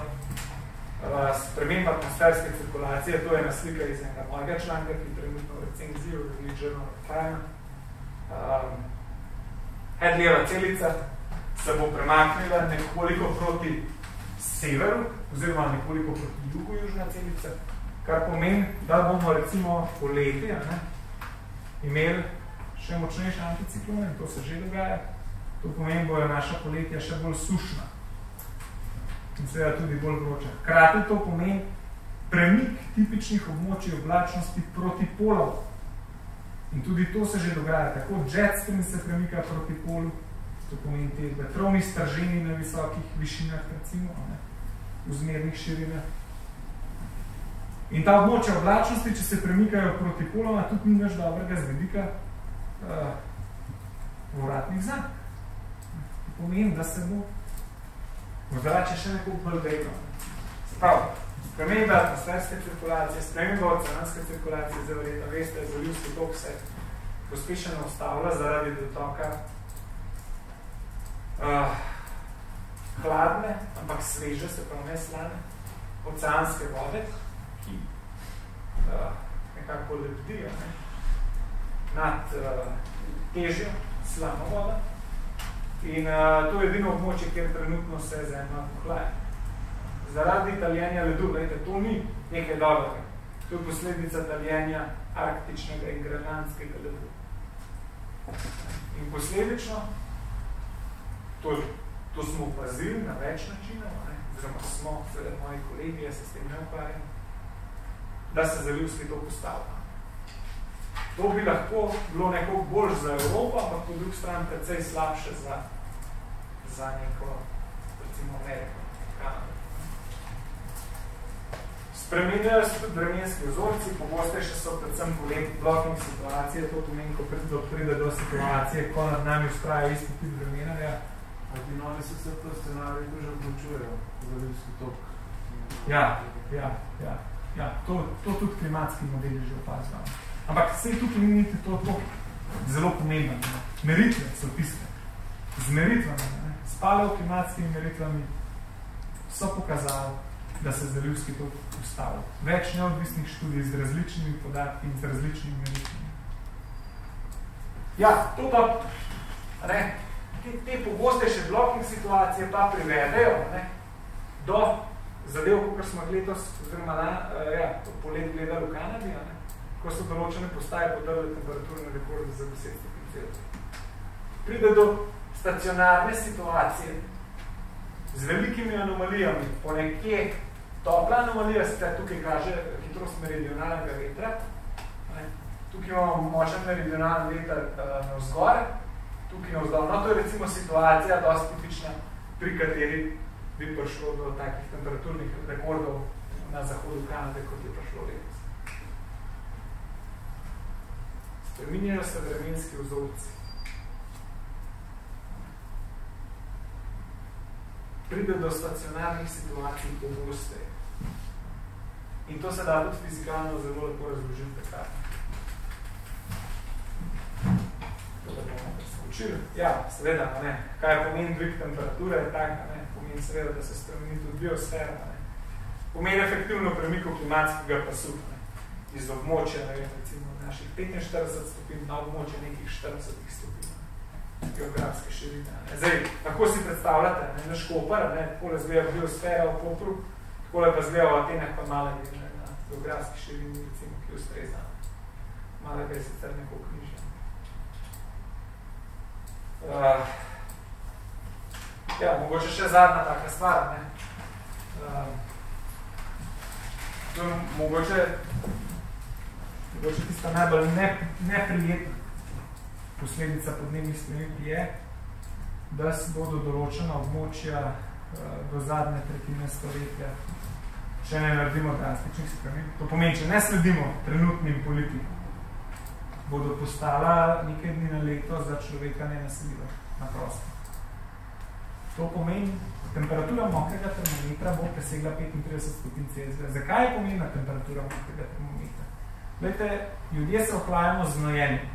sprememb atmosferske cirkulacije, to je ena slika iz enega mojega članka, ki trenutno v recenziji v Journal of Time. Um, Hedlijeva celica, se bo premaknila nekoliko proti severu, oziroma nekoliko proti jugu južna celica, kar pomeni, da bomo recimo poleti ne, imeli še močnejše anticiklone, to se že dogaja, to pomeni, bojo naša poletja še bolj sušna in seveda tudi bolj vroča. Krati to pomeni premik tipičnih območij oblačnosti proti polov. In tudi to se že dogaja, tako jet stream se premika proti polu, to pomeni te vetrovni strženi na visokih višinah, recimo, ne, v zmernih širinah. In ta območja oblačnosti, če se premikajo proti poloma, tudi ni več dobrega zvedika uh, povratnih znak. To pomeni, da se bo vzrače še neko bolj vedno. Sprav, sprememba atmosferske cirkulacije, sprememba oceanske cirkulacije, zelo leta, veste, zalivski tok se pospešeno ustavlja zaradi dotoka uh, hladne, ampak sveže, se pravi ne slane, oceanske vode, ki uh, nekako lebdijo ne, nad uh, težjo slano vodo. In uh, to je edino območje, kjer trenutno se zemlja pohlaja. Zaradi italjenja ledu, gledajte, to ni nekaj dobrega. To je posledica taljenja arktičnega in grenlandskega ledu. In posledično, to, to smo opazili na več načinov, ne? oziroma smo, seveda moji kolegi, jaz se s tem ne ukvarjam, da se zalivski to postavlja. To bi lahko bilo nekako bolj za Evropo, ampak po drug stran precej slabše za, za neko, recimo, Ameriko, Kanado. Spremenjajo se tudi vremenski vzorci, pogostejše so predvsem poletni bloknih situacije, to pomeni, ko pride do situacije, ko nad nami ustraja isti tip vremenarja. A ti novi se vse to scenarij tudi odločujejo, zalivski tok. Ja, ja, ja. ja. To, to tudi klimatski modeli že opazvajo. Ampak vse tukaj ni niti to, to zelo pomembno. Ne? Meritve so tiste. Z meritvami, ne? s paleoklimatskimi meritvami so pokazali, da se zalivski tok ustavlja. Več neodvisnih študij z različnimi podatki in z različnimi meritvami. Ja, to pa, ne, te, te pogostejše blokne situacije pa privedejo ne, do zadev, kot smo letos, oziroma na, ja, polet gledali v Kanadi, ne, ko so določene postaje podrle temperaturne rekorde za 10 stopinj Celzija. Pride do stacionarne situacije z velikimi anomalijami, po nekje topla anomalija, se tukaj kaže hitrost meridionalnega vetra, ne. tukaj imamo močen meridionalni veter uh, na vzgor, tukaj na vzdolj. No, to je recimo situacija dosti tipična, pri kateri bi prišlo do takih temperaturnih rekordov na zahodu Kanade, kot je prišlo letos. Spreminjajo se vremenski vzorci. Pride do stacionarnih situacij pogosteje. In to se da tudi fizikalno zelo lepo razložiti takrat. Učili? Ja, seveda, ne. Kaj pomeni dvig temperature, tak, ne. Pomeni seveda, da se spremeni tudi biosfera, ne. Pomeni efektivno premiko klimatskega pasu, ne. Iz območja, ne vem, recimo naših 45 stopinj na območje nekih 40 stopinj geografske širine. Ne. Zdaj, lahko si predstavljate, ne, na Škopar, ne, takole zgleda biosfera v Popru, takole pa zgleda v Atenah pa Malagi, ne, na geografski širini, recimo, ki ustreza. Malaga je sicer neko knjižje. Uh, ja, mogoče še zadnja taka stvar, ne. Uh, to mogoče mogoče tista najbolj ne, neprijetna posledica podnebnih sprememb je, da se bodo določena območja do zadnje tretjine stoletja, če ne naredimo drastičnih sprememb. To pomeni, če ne sledimo trenutnim politikom, bodo postala nekaj dni na leto za človeka nenaseljiva na prosto. To pomeni, temperatura mokrega termometra bo presegla 35 stopinj Celzija. Zakaj je pomembna temperatura mokrega termometra? Glejte, ljudje se ohlajamo z nojenjem.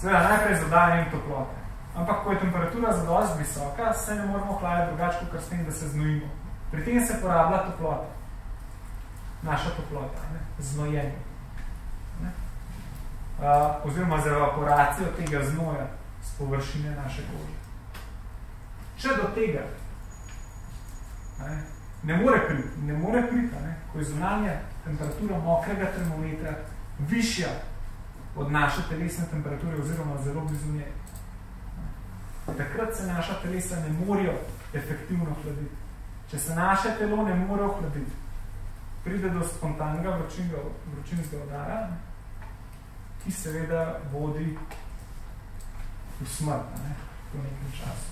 Seveda, najprej zadajanjem toplote. Ampak, ko je temperatura zadost visoka, se ne moramo ohlajati drugače, kot s tem, da se znojimo. Pri tem se porablja toplota. Naša toplota, ne? znojenje. Ne? Uh, oziroma z evaporacijo tega znoja z površine naše kože. Če do tega ne, ne more priti, ne more priti, ne, ko je zunanja temperatura mokrega termometra višja od naše telesne temperature oziroma zelo blizu nje. Takrat se naša telesa ne morajo efektivno hladiti. Če se naše telo ne more ohladiti, pride do spontanega vročinskega udara, ki seveda vodi v smrt ne, po nekem času.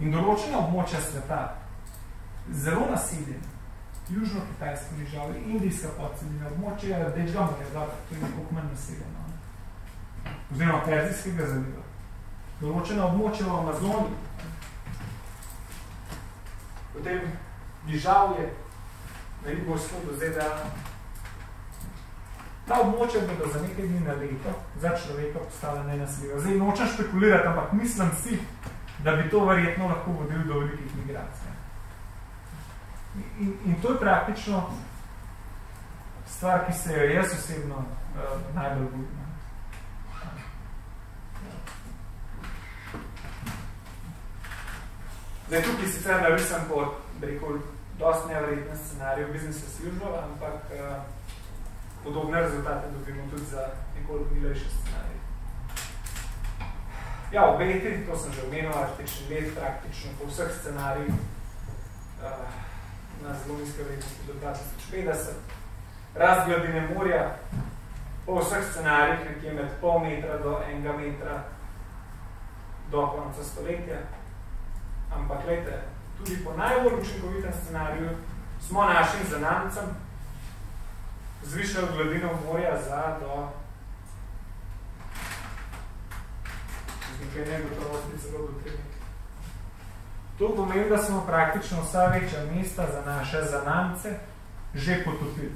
In določena območja sveta, zelo naseljena, južno-kitajsko državo, indijska podceljina, območje Rdečega morja, to je nekako manj naseljeno, ne. oziroma Perzijskega zaliva. Določena območja v Amazoni, potem bližavje na jugovzhodu ZDA. Ta območja bodo za nekaj dni na leto za človeka postala nenaseljiva. Zdaj nočem špekulirati, ampak mislim si, da bi to verjetno lahko vodil do velikih migracij. In, in to je praktično stvar, ki se jo jaz osebno uh, najbolj bojim. Zdaj, tukaj sicer narisam po rekel, dosti neverjetna scenarij v business as usual, ampak uh, podobne rezultate dobimo tudi za nekoliko milejše scenarije. Ja, obeti, to sem že omenil, artični let praktično po vseh scenarijih uh, na zelo nizke vrednosti do 2050. Rast gladine morja po vseh scenarijih nekje med pol metra do enega metra do konca stoletja. Ampak, gledajte, tudi po najbolj učinkovitem scenariju smo našim zanamcem zvišali gladino morja za do nekaj negotovosti celo do 3 To pomeni, da smo praktično vsa večja mesta za naše zanamce že potopili.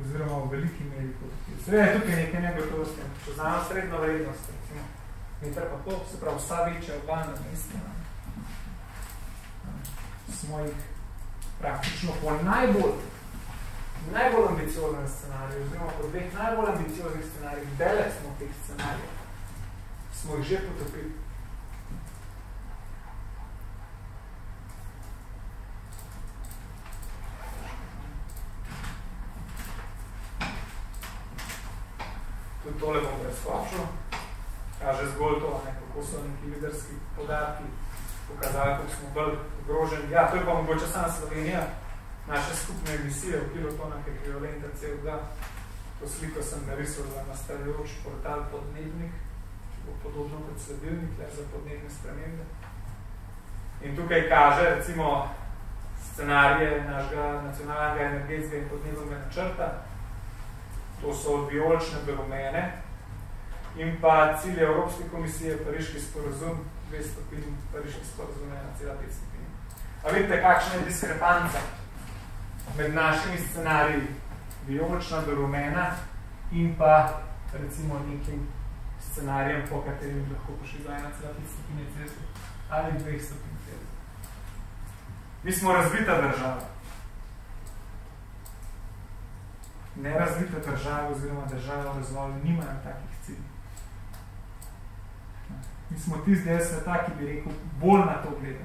Oziroma v veliki meri potopili. Seveda je tukaj nekaj negotovosti. Poznamo srednjo vrednost, recimo meter pa pol, se pravi vsa večja obalna mesta. Smo jih praktično po najbolj, najbolj ambicioznem scenariju, oziroma po dveh najbolj ambicioznih scenarijih, dele smo teh scenarijev, smo jih že potopili. Tudi tole bom preskočil. Kaže zgolj to, ne, kako so neki liderski podatki pokazali, kako smo bolj ogroženi. Ja, to je pa mogoče sama Slovenija, naše skupne emisije v kilotonah ekvivalenta CO2. To sliko sem narisal za nastavljajoč portal Podnebnik, ki bo podobno kot sledilnik za podnebne spremembe. In tukaj kaže, recimo, scenarije našega nacionalnega energetskega in podnebnega načrta. To so odbijolične beromene, in pa cilj Evropske komisije Pariški sporozum, 2 stopin, Pariški sporozum 1,5 stopin. A vidite, kakšna je diskrepanca med našimi scenariji vijolična do rumena in pa recimo nekim scenarijem, po katerim lahko pošli do 1,5 stopinje Celsius ali 2 stopin Celsius. Mi smo razvita država. Nerazvite države oziroma države v razvoju nimajo takih Mi smo tisti del sveta, ki bi rekel, bolj na to gleda.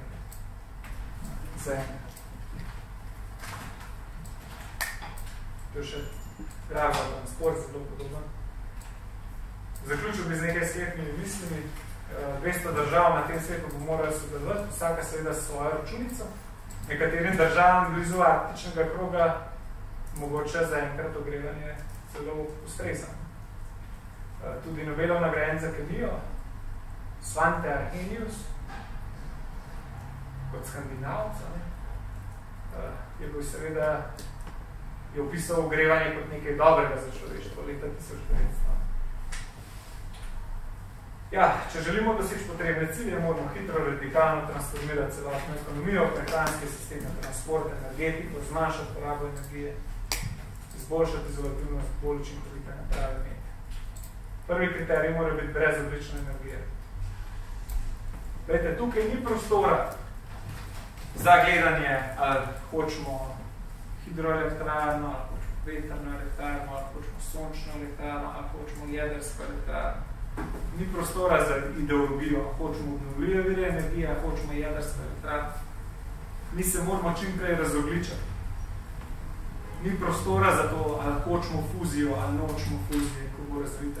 To je še prava transport, zelo podobno. Zaključil bi z nekaj sklepnimi mislimi. 200 držav na tem svetu bo morali sodelovati, vsaka seveda svojo računico. Nekaterim državam blizu arktičnega kroga mogoče za enkrat ogrevanje celo ustrezano. Tudi Nobelov nagrajen za kemijo, Svante Arrhenius, kot skandinavca, ne, je bil seveda, je opisal ogrevanje kot nekaj dobrega za človeštvo leta 1900. Ja, če želimo doseči potrebne cilje, moramo hitro radikalno transformirati celotno ekonomijo, prehranske sisteme, transport, energetiko, zmanjšati porabo energije, izboljšati izolativnost, bolj učinkovite naprave. Prvi kriterij mora biti brezoblična energija. Glejte, tukaj ni prostora za gledanje, ali hočemo hidroelektrarno, ali hočemo vetrno elektrarno, ali hočemo sončno elektrarno, ali hočemo jedrsko elektrarno. Ni prostora za ideologijo, hočemo obnovljive vire energije, hočemo jedrsko elektrarno. Mi se moramo čim prej razogličati. Ni prostora za to, ali hočemo fuzijo, ali nočemo fuzije, ko bo razvita.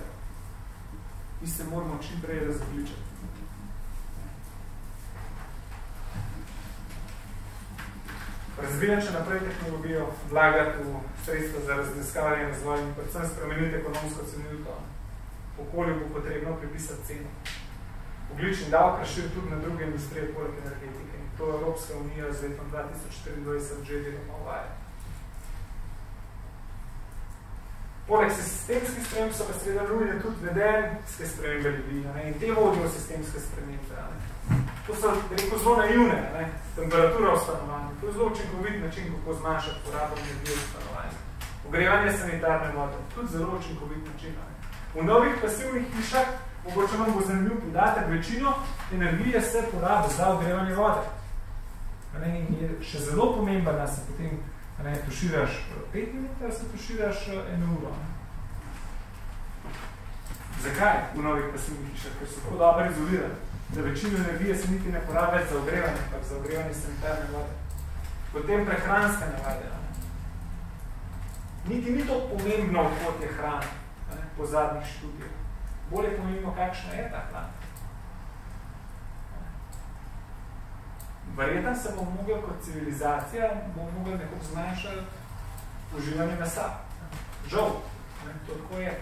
Mi se moramo čim prej razogličati. Razvijati še naprej tehnologijo, vlagati v sredstva za raziskavanje in razvoj in predvsem spremeniti ekonomsko cenilko. Okolju bo potrebno pripisati ceno. Oglični davek razširi tudi na druge industrije poleg energetike in to Evropska unija z letom 2024 že deloma uvaja. Poleg sistemskih sprememb so pa seveda nujne tudi vedenske spremembe ljudi ne? in te vodijo sistemske spremembe. Ne? To so rekel, zelo naivne, ne? temperatura v stanovanju. To je zelo učinkovit način, kako zmanjšati porabo energije v stanovanju. Ogrevanje sanitarne vode, tudi zelo učinkovit način. Ne? V novih pasivnih hišah, mogoče vam bo zanimiv podatek, večino energije se porabi za ogrevanje vode. Ne? In je še zelo pomemben, da se potem ne, tuširaš 5 minut, da se tuširaš eno uro. Ne? Zakaj v novih pasivnih hišah? Ker so tako dobro izolirani. Da večino energije se niti ne porabi več za ogrevanje, ampak za ogrevanje sanitarne vode. Potem prehranske navade. Niti ni to pomembno, kot je hrana, po zadnjih študijah. Bolje pomembno, kakšna je ta hrana. Verjetno se bomo mogli kot civilizacija, bomo mogli nekako zmanjšati uživanje mesa. Žal, ne? to tako je.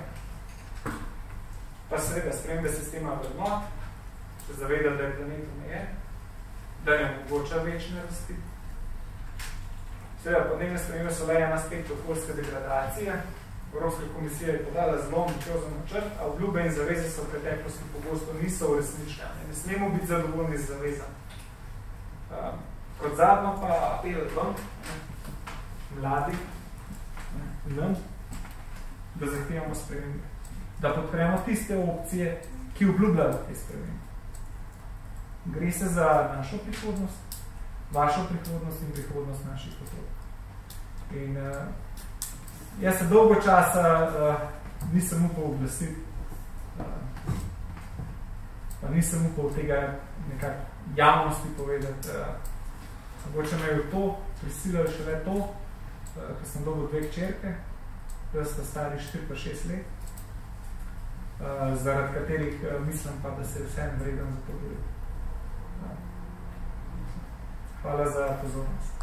Pa seveda spremembe sistema vrednot, se zaveda, da je planet omejen, da ne omogoča večne rasti. Seveda, podnebne spremembe so le en aspekt okoljske degradacije. Evropska komisija je podala zelo za načrt, a obljube in zaveze so v preteklosti pogosto niso uresničene. Ne smemo biti zadovoljni z zavezami. Um, kot zadnjo pa apel vam, mladi, nam, da zahtevamo spremembe. Da podpremo tiste opcije, ki obljubljajo te spremembe. Gre se za našo prihodnost, vašo prihodnost in prihodnost naših otrok. In uh, jaz se dolgo časa uh, nisem upal oglasiti, uh, pa nisem upal tega nekako javnosti povedati. Uh, mogoče me je to prisililo šele to, uh, ker sem dolgo dve čerke, da sta stari 4 pa 6 let, uh, zaradi katerih uh, mislim pa, da se vsem vreden za to govoriti. Olha as artes, humanos.